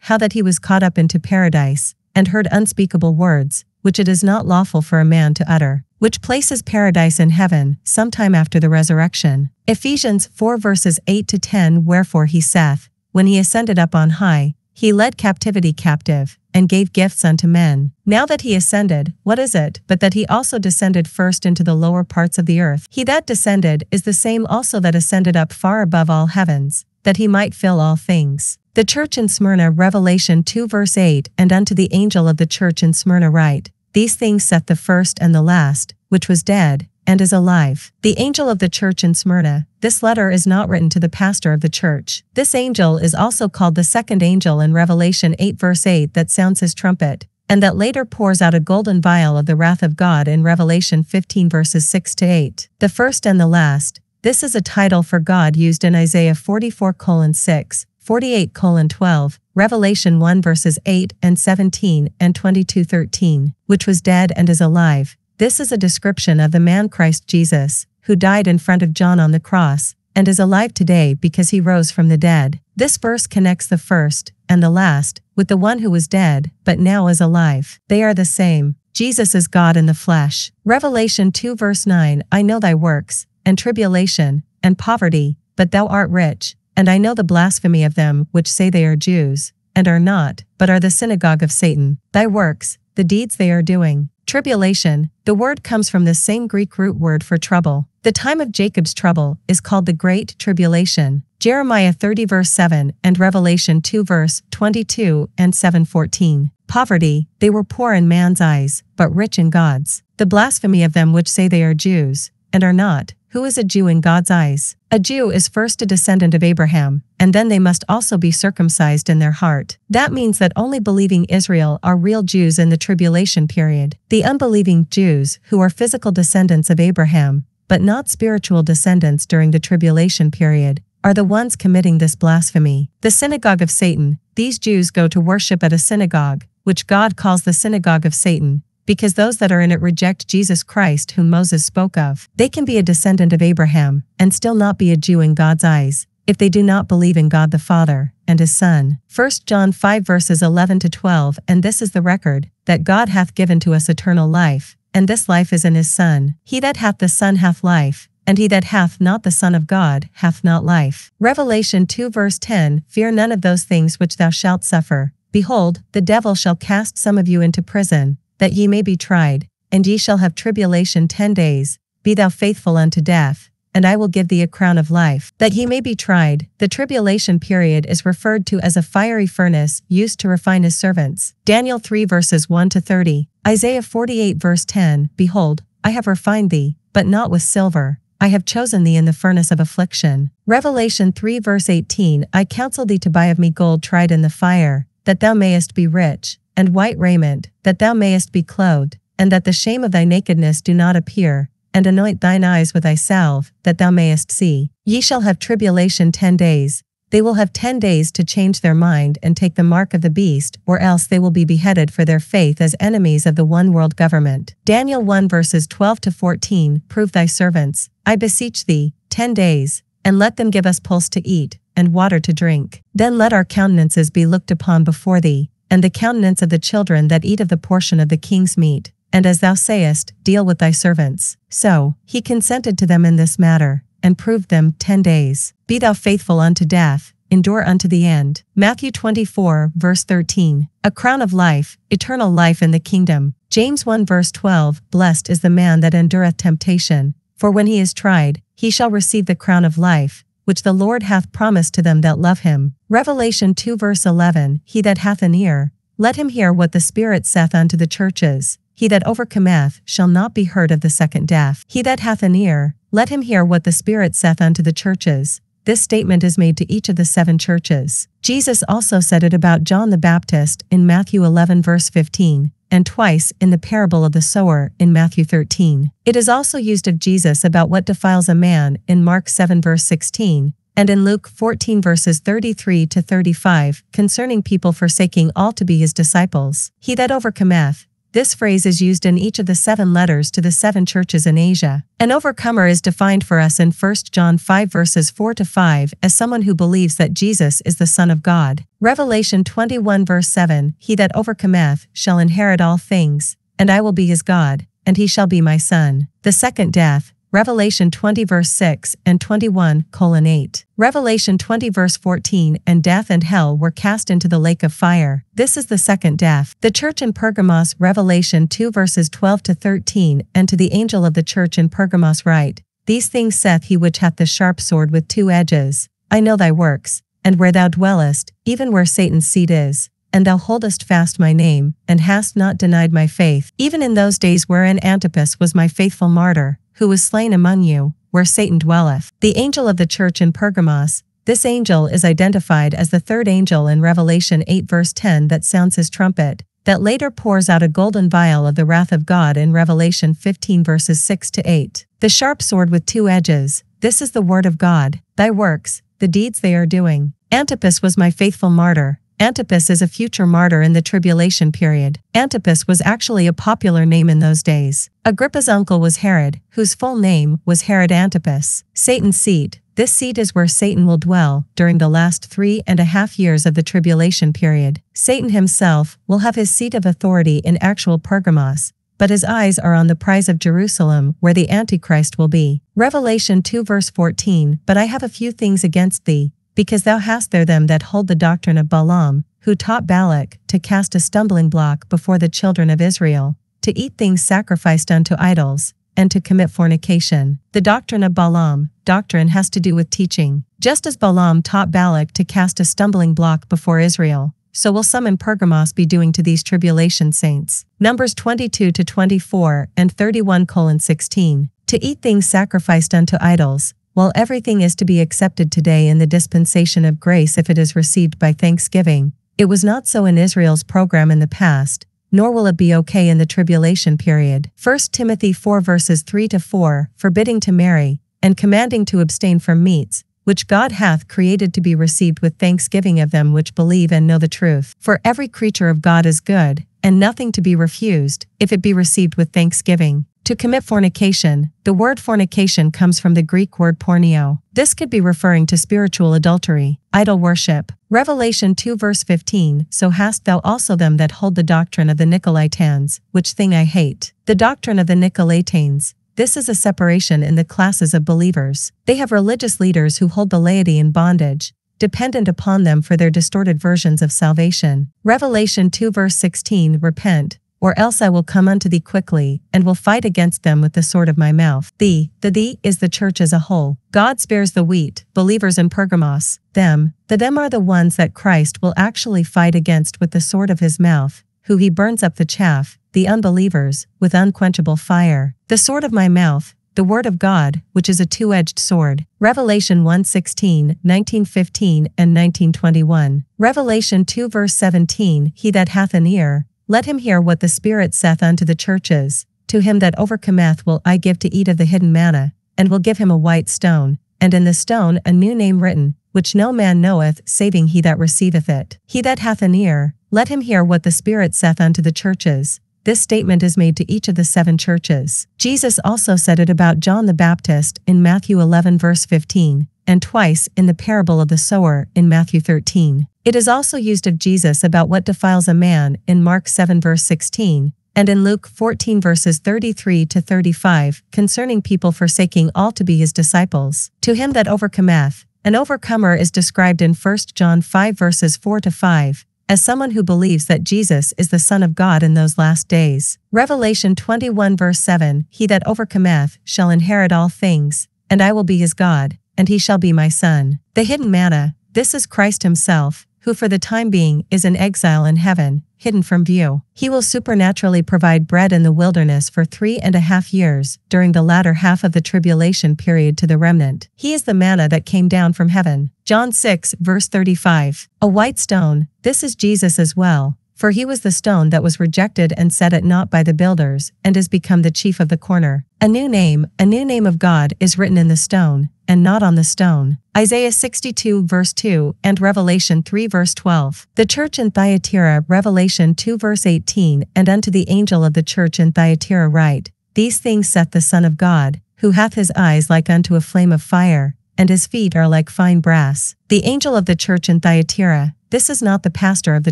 How that he was caught up into paradise, and heard unspeakable words, which it is not lawful for a man to utter, which places paradise in heaven, sometime after the resurrection. Ephesians 4 verses 8 to 10 Wherefore he saith, When he ascended up on high, he led captivity captive, and gave gifts unto men. Now that he ascended, what is it, but that he also descended first into the lower parts of the earth? He that descended is the same also that ascended up far above all heavens, that he might fill all things. The church in Smyrna, Revelation 2 verse 8, and unto the angel of the church in Smyrna write, These things saith the first and the last, which was dead, and is alive. The angel of the church in Smyrna, this letter is not written to the pastor of the church. This angel is also called the second angel in Revelation 8 verse 8 that sounds his trumpet, and that later pours out a golden vial of the wrath of God in Revelation 15 verses 6 to 8. The first and the last, this is a title for God used in Isaiah 44 colon 6, 48 colon 12, Revelation 1 verses 8 and 17 and 22 13, which was dead and is alive, this is a description of the man Christ Jesus, who died in front of John on the cross, and is alive today because he rose from the dead. This verse connects the first and the last with the one who was dead, but now is alive. They are the same. Jesus is God in the flesh. Revelation 2 verse 9 I know thy works, and tribulation, and poverty, but thou art rich, and I know the blasphemy of them which say they are Jews, and are not, but are the synagogue of Satan. Thy works, the deeds they are doing, Tribulation, the word comes from the same Greek root word for trouble. The time of Jacob's trouble is called the Great Tribulation. Jeremiah 30 verse 7 and Revelation 2 verse 22 and 7:14. Poverty, they were poor in man's eyes, but rich in God's. The blasphemy of them which say they are Jews, and are not, who is a Jew in God's eyes? A Jew is first a descendant of Abraham, and then they must also be circumcised in their heart. That means that only believing Israel are real Jews in the tribulation period. The unbelieving Jews, who are physical descendants of Abraham, but not spiritual descendants during the tribulation period, are the ones committing this blasphemy. The synagogue of Satan, these Jews go to worship at a synagogue, which God calls the synagogue of Satan, because those that are in it reject Jesus Christ whom Moses spoke of. They can be a descendant of Abraham and still not be a Jew in God's eyes if they do not believe in God the Father and his Son. 1 John 5 verses 11 to 12 And this is the record, that God hath given to us eternal life, and this life is in his Son. He that hath the Son hath life, and he that hath not the Son of God hath not life. Revelation 2 verse 10 Fear none of those things which thou shalt suffer. Behold, the devil shall cast some of you into prison, that ye may be tried, and ye shall have tribulation ten days, be thou faithful unto death, and I will give thee a crown of life. That ye may be tried, the tribulation period is referred to as a fiery furnace used to refine his servants. Daniel 3 verses 1 to 30, Isaiah 48 verse 10, Behold, I have refined thee, but not with silver. I have chosen thee in the furnace of affliction. Revelation 3 verse 18, I counsel thee to buy of me gold tried in the fire, that thou mayest be rich, and white raiment, that thou mayest be clothed, and that the shame of thy nakedness do not appear, and anoint thine eyes with thy salve, that thou mayest see. Ye shall have tribulation ten days. They will have ten days to change their mind and take the mark of the beast, or else they will be beheaded for their faith as enemies of the one world government. Daniel 1 verses 12 to 14 Prove thy servants, I beseech thee, ten days, and let them give us pulse to eat, and water to drink. Then let our countenances be looked upon before thee, and the countenance of the children that eat of the portion of the king's meat, and as thou sayest, deal with thy servants. So, he consented to them in this matter, and proved them ten days. Be thou faithful unto death, endure unto the end. Matthew 24, verse 13. A crown of life, eternal life in the kingdom. James 1 verse 12, Blessed is the man that endureth temptation, for when he is tried, he shall receive the crown of life, which the Lord hath promised to them that love him. Revelation 2 verse 11 He that hath an ear, let him hear what the Spirit saith unto the churches. He that overcometh shall not be hurt of the second death. He that hath an ear, let him hear what the Spirit saith unto the churches. This statement is made to each of the seven churches. Jesus also said it about John the Baptist in Matthew 11 verse 15, and twice in the parable of the sower in Matthew 13. It is also used of Jesus about what defiles a man in Mark 7 verse 16, and in Luke 14 verses 33 to 35 concerning people forsaking all to be his disciples. He that overcometh, this phrase is used in each of the seven letters to the seven churches in Asia. An overcomer is defined for us in 1 John 5 verses 4 to 5 as someone who believes that Jesus is the Son of God. Revelation 21 verse 7 He that overcometh shall inherit all things, and I will be his God, and he shall be my son. The second death, Revelation 20 verse 6 and 21 colon 8. Revelation 20 verse 14 and death and hell were cast into the lake of fire. This is the second death. The church in Pergamos Revelation 2 verses 12 to 13 and to the angel of the church in Pergamos write, These things saith he which hath the sharp sword with two edges. I know thy works, and where thou dwellest, even where Satan's seat is and thou holdest fast my name, and hast not denied my faith, even in those days wherein Antipas was my faithful martyr, who was slain among you, where Satan dwelleth. The angel of the church in Pergamos, this angel is identified as the third angel in Revelation 8 verse 10 that sounds his trumpet, that later pours out a golden vial of the wrath of God in Revelation 15 verses 6 to 8. The sharp sword with two edges, this is the word of God, thy works, the deeds they are doing. Antipas was my faithful martyr, Antipas is a future martyr in the tribulation period. Antipas was actually a popular name in those days. Agrippa's uncle was Herod, whose full name was Herod Antipas. Satan's seat. This seat is where Satan will dwell during the last three and a half years of the tribulation period. Satan himself will have his seat of authority in actual Pergamos, but his eyes are on the prize of Jerusalem, where the Antichrist will be. Revelation 2 verse 14 But I have a few things against thee, because thou hast there them that hold the doctrine of Balaam, who taught Balak to cast a stumbling block before the children of Israel, to eat things sacrificed unto idols, and to commit fornication. The doctrine of Balaam, doctrine has to do with teaching. Just as Balaam taught Balak to cast a stumbling block before Israel, so will some in Pergamos be doing to these tribulation saints. Numbers 22 to 24 and 31 colon 16. To eat things sacrificed unto idols, while everything is to be accepted today in the dispensation of grace if it is received by thanksgiving, it was not so in Israel's program in the past, nor will it be okay in the tribulation period. 1 Timothy 4 verses 3 to 4, forbidding to marry, and commanding to abstain from meats, which God hath created to be received with thanksgiving of them which believe and know the truth. For every creature of God is good, and nothing to be refused, if it be received with thanksgiving. To commit fornication, the word fornication comes from the Greek word porneo. This could be referring to spiritual adultery, idol worship. Revelation 2 verse 15 So hast thou also them that hold the doctrine of the Nicolaitans, which thing I hate. The doctrine of the Nicolaitans. This is a separation in the classes of believers. They have religious leaders who hold the laity in bondage, dependent upon them for their distorted versions of salvation. Revelation 2 verse 16 Repent, or else I will come unto thee quickly, and will fight against them with the sword of my mouth. Thee, the thee, is the church as a whole. God spares the wheat, believers in Pergamos, them, the them are the ones that Christ will actually fight against with the sword of his mouth, who he burns up the chaff, the unbelievers, with unquenchable fire. The sword of my mouth, the word of God, which is a two-edged sword. Revelation 1:16, 19:15 and 19:21. Revelation 2 verse 17, He that hath an ear, let him hear what the Spirit saith unto the churches. To him that overcometh will I give to eat of the hidden manna, and will give him a white stone, and in the stone a new name written, which no man knoweth, saving he that receiveth it. He that hath an ear, let him hear what the Spirit saith unto the churches. This statement is made to each of the seven churches. Jesus also said it about John the Baptist in Matthew 11 verse 15, and twice in the parable of the sower in Matthew 13. It is also used of Jesus about what defiles a man in Mark 7 verse 16, and in Luke 14 verses 33 to 35 concerning people forsaking all to be his disciples. To him that overcometh, an overcomer is described in 1 John 5 verses 4 to 5, as someone who believes that Jesus is the Son of God in those last days. Revelation 21 verse 7 He that overcometh shall inherit all things, and I will be his God, and he shall be my son. The hidden manna, this is Christ himself, who for the time being is in exile in heaven, hidden from view. He will supernaturally provide bread in the wilderness for three and a half years, during the latter half of the tribulation period to the remnant. He is the manna that came down from heaven. John 6, verse 35. A white stone, this is Jesus as well, for he was the stone that was rejected and set at naught by the builders, and is become the chief of the corner. A new name, a new name of God, is written in the stone, and not on the stone. Isaiah 62 verse 2 and Revelation 3 verse 12. The church in Thyatira, Revelation 2 verse 18, and unto the angel of the church in Thyatira write, These things saith the Son of God, who hath his eyes like unto a flame of fire, and his feet are like fine brass. The angel of the church in Thyatira, this is not the pastor of the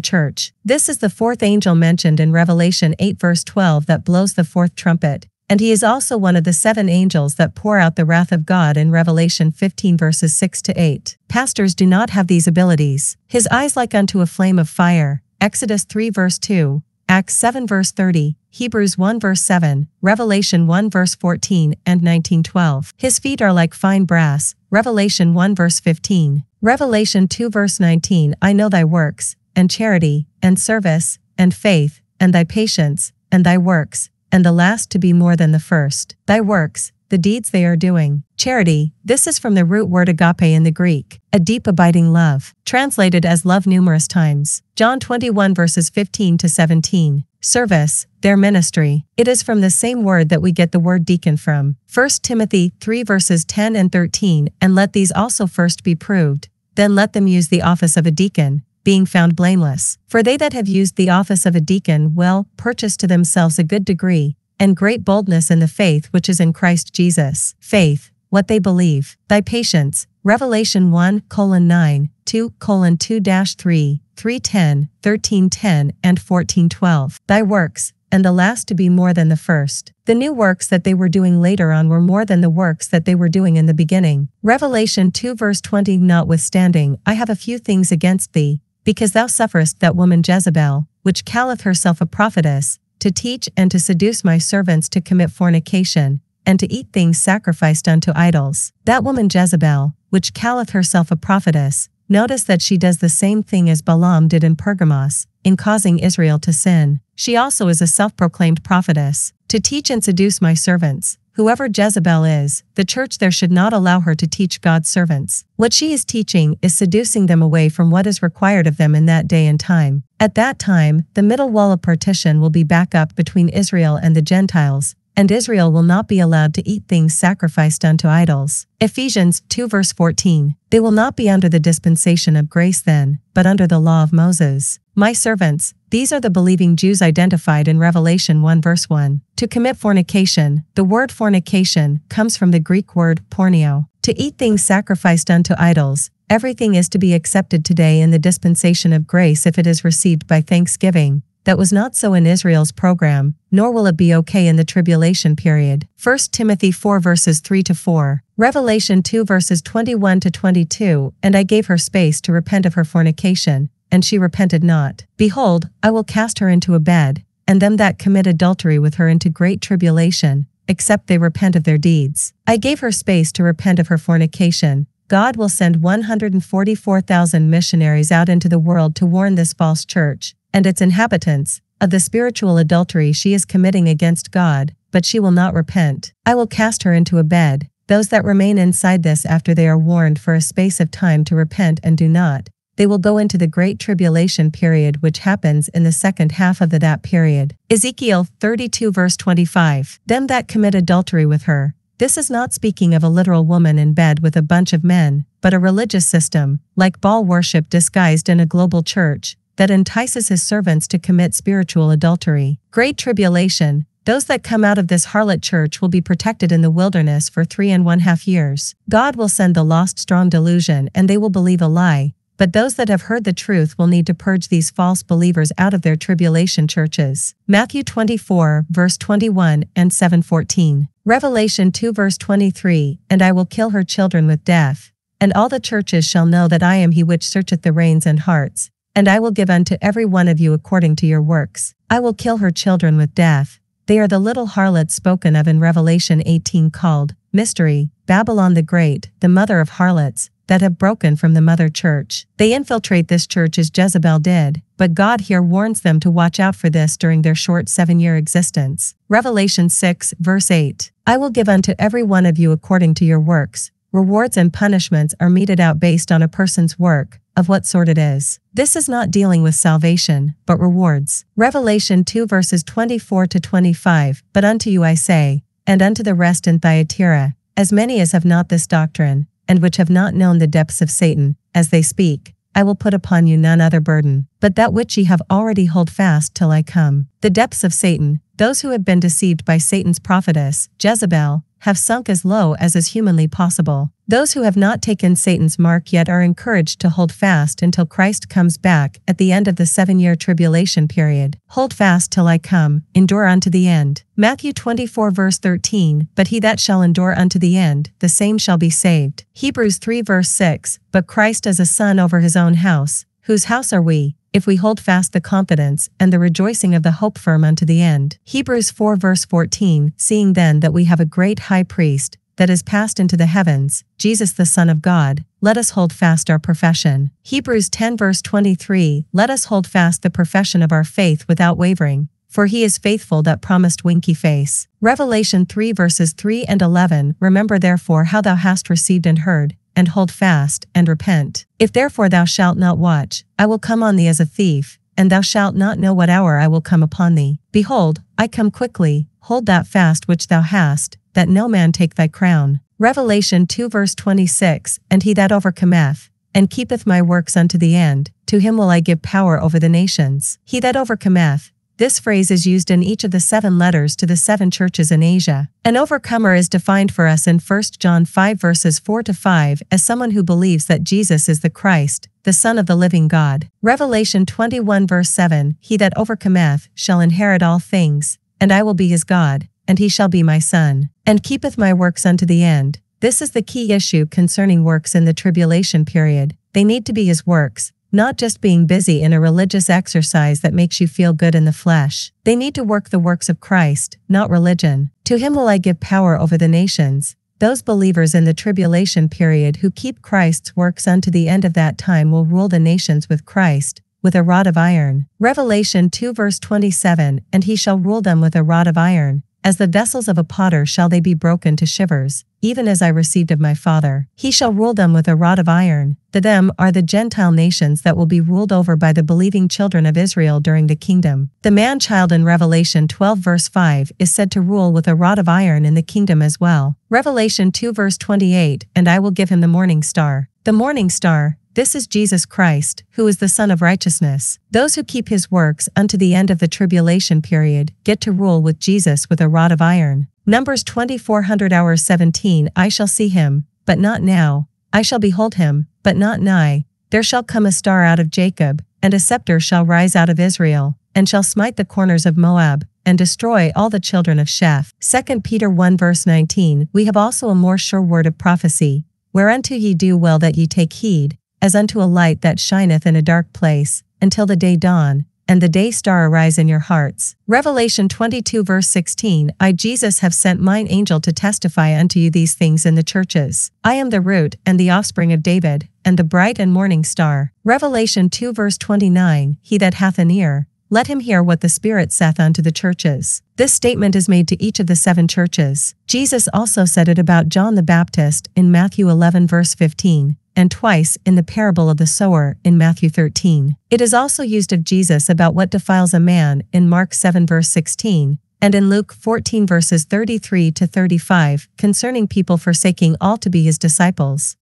church. This is the fourth angel mentioned in Revelation 8 verse 12 that blows the fourth trumpet, and he is also one of the seven angels that pour out the wrath of God in Revelation 15 verses 6 to 8. Pastors do not have these abilities. His eyes like unto a flame of fire, Exodus 3 verse 2, Acts 7 verse 30, Hebrews 1 verse 7, Revelation 1 verse 14 and 19:12. His feet are like fine brass, Revelation 1 verse 15. Revelation 2 verse 19 I know thy works, and charity, and service, and faith, and thy patience, and thy works, and the last to be more than the first. Thy works, the deeds they are doing. Charity, this is from the root word agape in the Greek, a deep abiding love, translated as love numerous times. John 21 verses 15 to 17. Service, their ministry. It is from the same word that we get the word deacon from. 1 Timothy 3 verses 10 and 13, and let these also first be proved, then let them use the office of a deacon, being found blameless. For they that have used the office of a deacon will purchase to themselves a good degree, and great boldness in the faith which is in Christ Jesus. Faith, what they believe. Thy patience, Revelation 1 colon 9, 2 colon 2 3, 310, 1310, and 1412. Thy works, and the last to be more than the first. The new works that they were doing later on were more than the works that they were doing in the beginning. Revelation 2 verse 20 Notwithstanding, I have a few things against thee, because thou sufferest that woman Jezebel, which calleth herself a prophetess, to teach and to seduce my servants to commit fornication, and to eat things sacrificed unto idols. That woman Jezebel, which calleth herself a prophetess, Notice that she does the same thing as Balaam did in Pergamos, in causing Israel to sin. She also is a self proclaimed prophetess, to teach and seduce my servants. Whoever Jezebel is, the church there should not allow her to teach God's servants. What she is teaching is seducing them away from what is required of them in that day and time. At that time, the middle wall of partition will be back up between Israel and the Gentiles, and Israel will not be allowed to eat things sacrificed unto idols. Ephesians 2 verse 14. They will not be under the dispensation of grace then, but under the law of Moses. My servants, these are the believing Jews identified in Revelation 1 verse 1. To commit fornication, the word fornication comes from the Greek word porneo. To eat things sacrificed unto idols, everything is to be accepted today in the dispensation of grace if it is received by thanksgiving. That was not so in Israel's program, nor will it be okay in the tribulation period. 1 Timothy 4 verses 3 to 4, Revelation 2 verses 21 to 22, and I gave her space to repent of her fornication, and she repented not. Behold, I will cast her into a bed, and them that commit adultery with her into great tribulation, except they repent of their deeds. I gave her space to repent of her fornication. God will send 144,000 missionaries out into the world to warn this false church, and its inhabitants, of the spiritual adultery she is committing against God, but she will not repent. I will cast her into a bed. Those that remain inside this after they are warned for a space of time to repent and do not, they will go into the great tribulation period which happens in the second half of the that period. Ezekiel 32 verse 25. Them that commit adultery with her. This is not speaking of a literal woman in bed with a bunch of men, but a religious system, like Baal worship disguised in a global church, that entices his servants to commit spiritual adultery. Great tribulation, those that come out of this harlot church will be protected in the wilderness for three and one half years. God will send the lost strong delusion and they will believe a lie, but those that have heard the truth will need to purge these false believers out of their tribulation churches. Matthew 24, verse 21 and 7:14. Revelation 2 verse 23, And I will kill her children with death, and all the churches shall know that I am he which searcheth the reins and hearts, and I will give unto every one of you according to your works. I will kill her children with death. They are the little harlots spoken of in Revelation 18 called, Mystery, Babylon the Great, the mother of harlots, that have broken from the mother church. They infiltrate this church as Jezebel did, but God here warns them to watch out for this during their short seven year existence. Revelation 6, verse 8 I will give unto every one of you according to your works. Rewards and punishments are meted out based on a person's work, of what sort it is. This is not dealing with salvation, but rewards. Revelation 2 verses 24 to 25 But unto you I say, and unto the rest in Thyatira, as many as have not this doctrine, and which have not known the depths of Satan, as they speak, I will put upon you none other burden, but that which ye have already hold fast till I come. The depths of Satan, those who have been deceived by Satan's prophetess, Jezebel, have sunk as low as is humanly possible. Those who have not taken Satan's mark yet are encouraged to hold fast until Christ comes back at the end of the seven year tribulation period. Hold fast till I come, endure unto the end. Matthew 24 verse 13 But he that shall endure unto the end, the same shall be saved. Hebrews 3 verse 6 But Christ as a son over his own house. Whose house are we? if we hold fast the confidence and the rejoicing of the hope firm unto the end. Hebrews 4 verse 14 Seeing then that we have a great high priest, that is passed into the heavens, Jesus the Son of God, let us hold fast our profession. Hebrews 10 verse 23 Let us hold fast the profession of our faith without wavering, for he is faithful that promised winky face. Revelation 3 verses 3 and 11 Remember therefore how thou hast received and heard, and hold fast, and repent. If therefore thou shalt not watch, I will come on thee as a thief, and thou shalt not know what hour I will come upon thee. Behold, I come quickly, hold that fast which thou hast, that no man take thy crown. Revelation 2 verse 26 And he that overcometh, and keepeth my works unto the end, to him will I give power over the nations. He that overcometh, this phrase is used in each of the seven letters to the seven churches in Asia. An overcomer is defined for us in 1 John 5 verses 4 to 5 as someone who believes that Jesus is the Christ, the Son of the living God. Revelation 21 verse 7 He that overcometh shall inherit all things, and I will be his God, and he shall be my son, and keepeth my works unto the end. This is the key issue concerning works in the tribulation period. They need to be his works, not just being busy in a religious exercise that makes you feel good in the flesh. They need to work the works of Christ, not religion. To him will I give power over the nations. Those believers in the tribulation period who keep Christ's works unto the end of that time will rule the nations with Christ, with a rod of iron. Revelation 2 verse 27 And he shall rule them with a rod of iron. As the vessels of a potter shall they be broken to shivers, even as I received of my Father. He shall rule them with a rod of iron. The them are the Gentile nations that will be ruled over by the believing children of Israel during the kingdom. The man child in Revelation 12 verse 5 is said to rule with a rod of iron in the kingdom as well. Revelation 2 verse 28 And I will give him the morning star. The morning star, this is Jesus Christ, who is the Son of Righteousness. Those who keep his works unto the end of the tribulation period get to rule with Jesus with a rod of iron. Numbers 2400 hours 17 I shall see him, but not now. I shall behold him, but not nigh. There shall come a star out of Jacob, and a scepter shall rise out of Israel, and shall smite the corners of Moab, and destroy all the children of Sheth. 2 Peter 1 verse 19 We have also a more sure word of prophecy, whereunto ye do well that ye take heed, as unto a light that shineth in a dark place, until the day dawn, and the day star arise in your hearts. Revelation 22 verse 16 I Jesus have sent mine angel to testify unto you these things in the churches. I am the root and the offspring of David, and the bright and morning star. Revelation 2 verse 29 He that hath an ear, let him hear what the Spirit saith unto the churches. This statement is made to each of the seven churches. Jesus also said it about John the Baptist in Matthew 11 verse 15 and twice in the parable of the sower in Matthew 13. It is also used of Jesus about what defiles a man in Mark 7 verse 16, and in Luke 14 verses 33 to 35 concerning people forsaking all to be his disciples.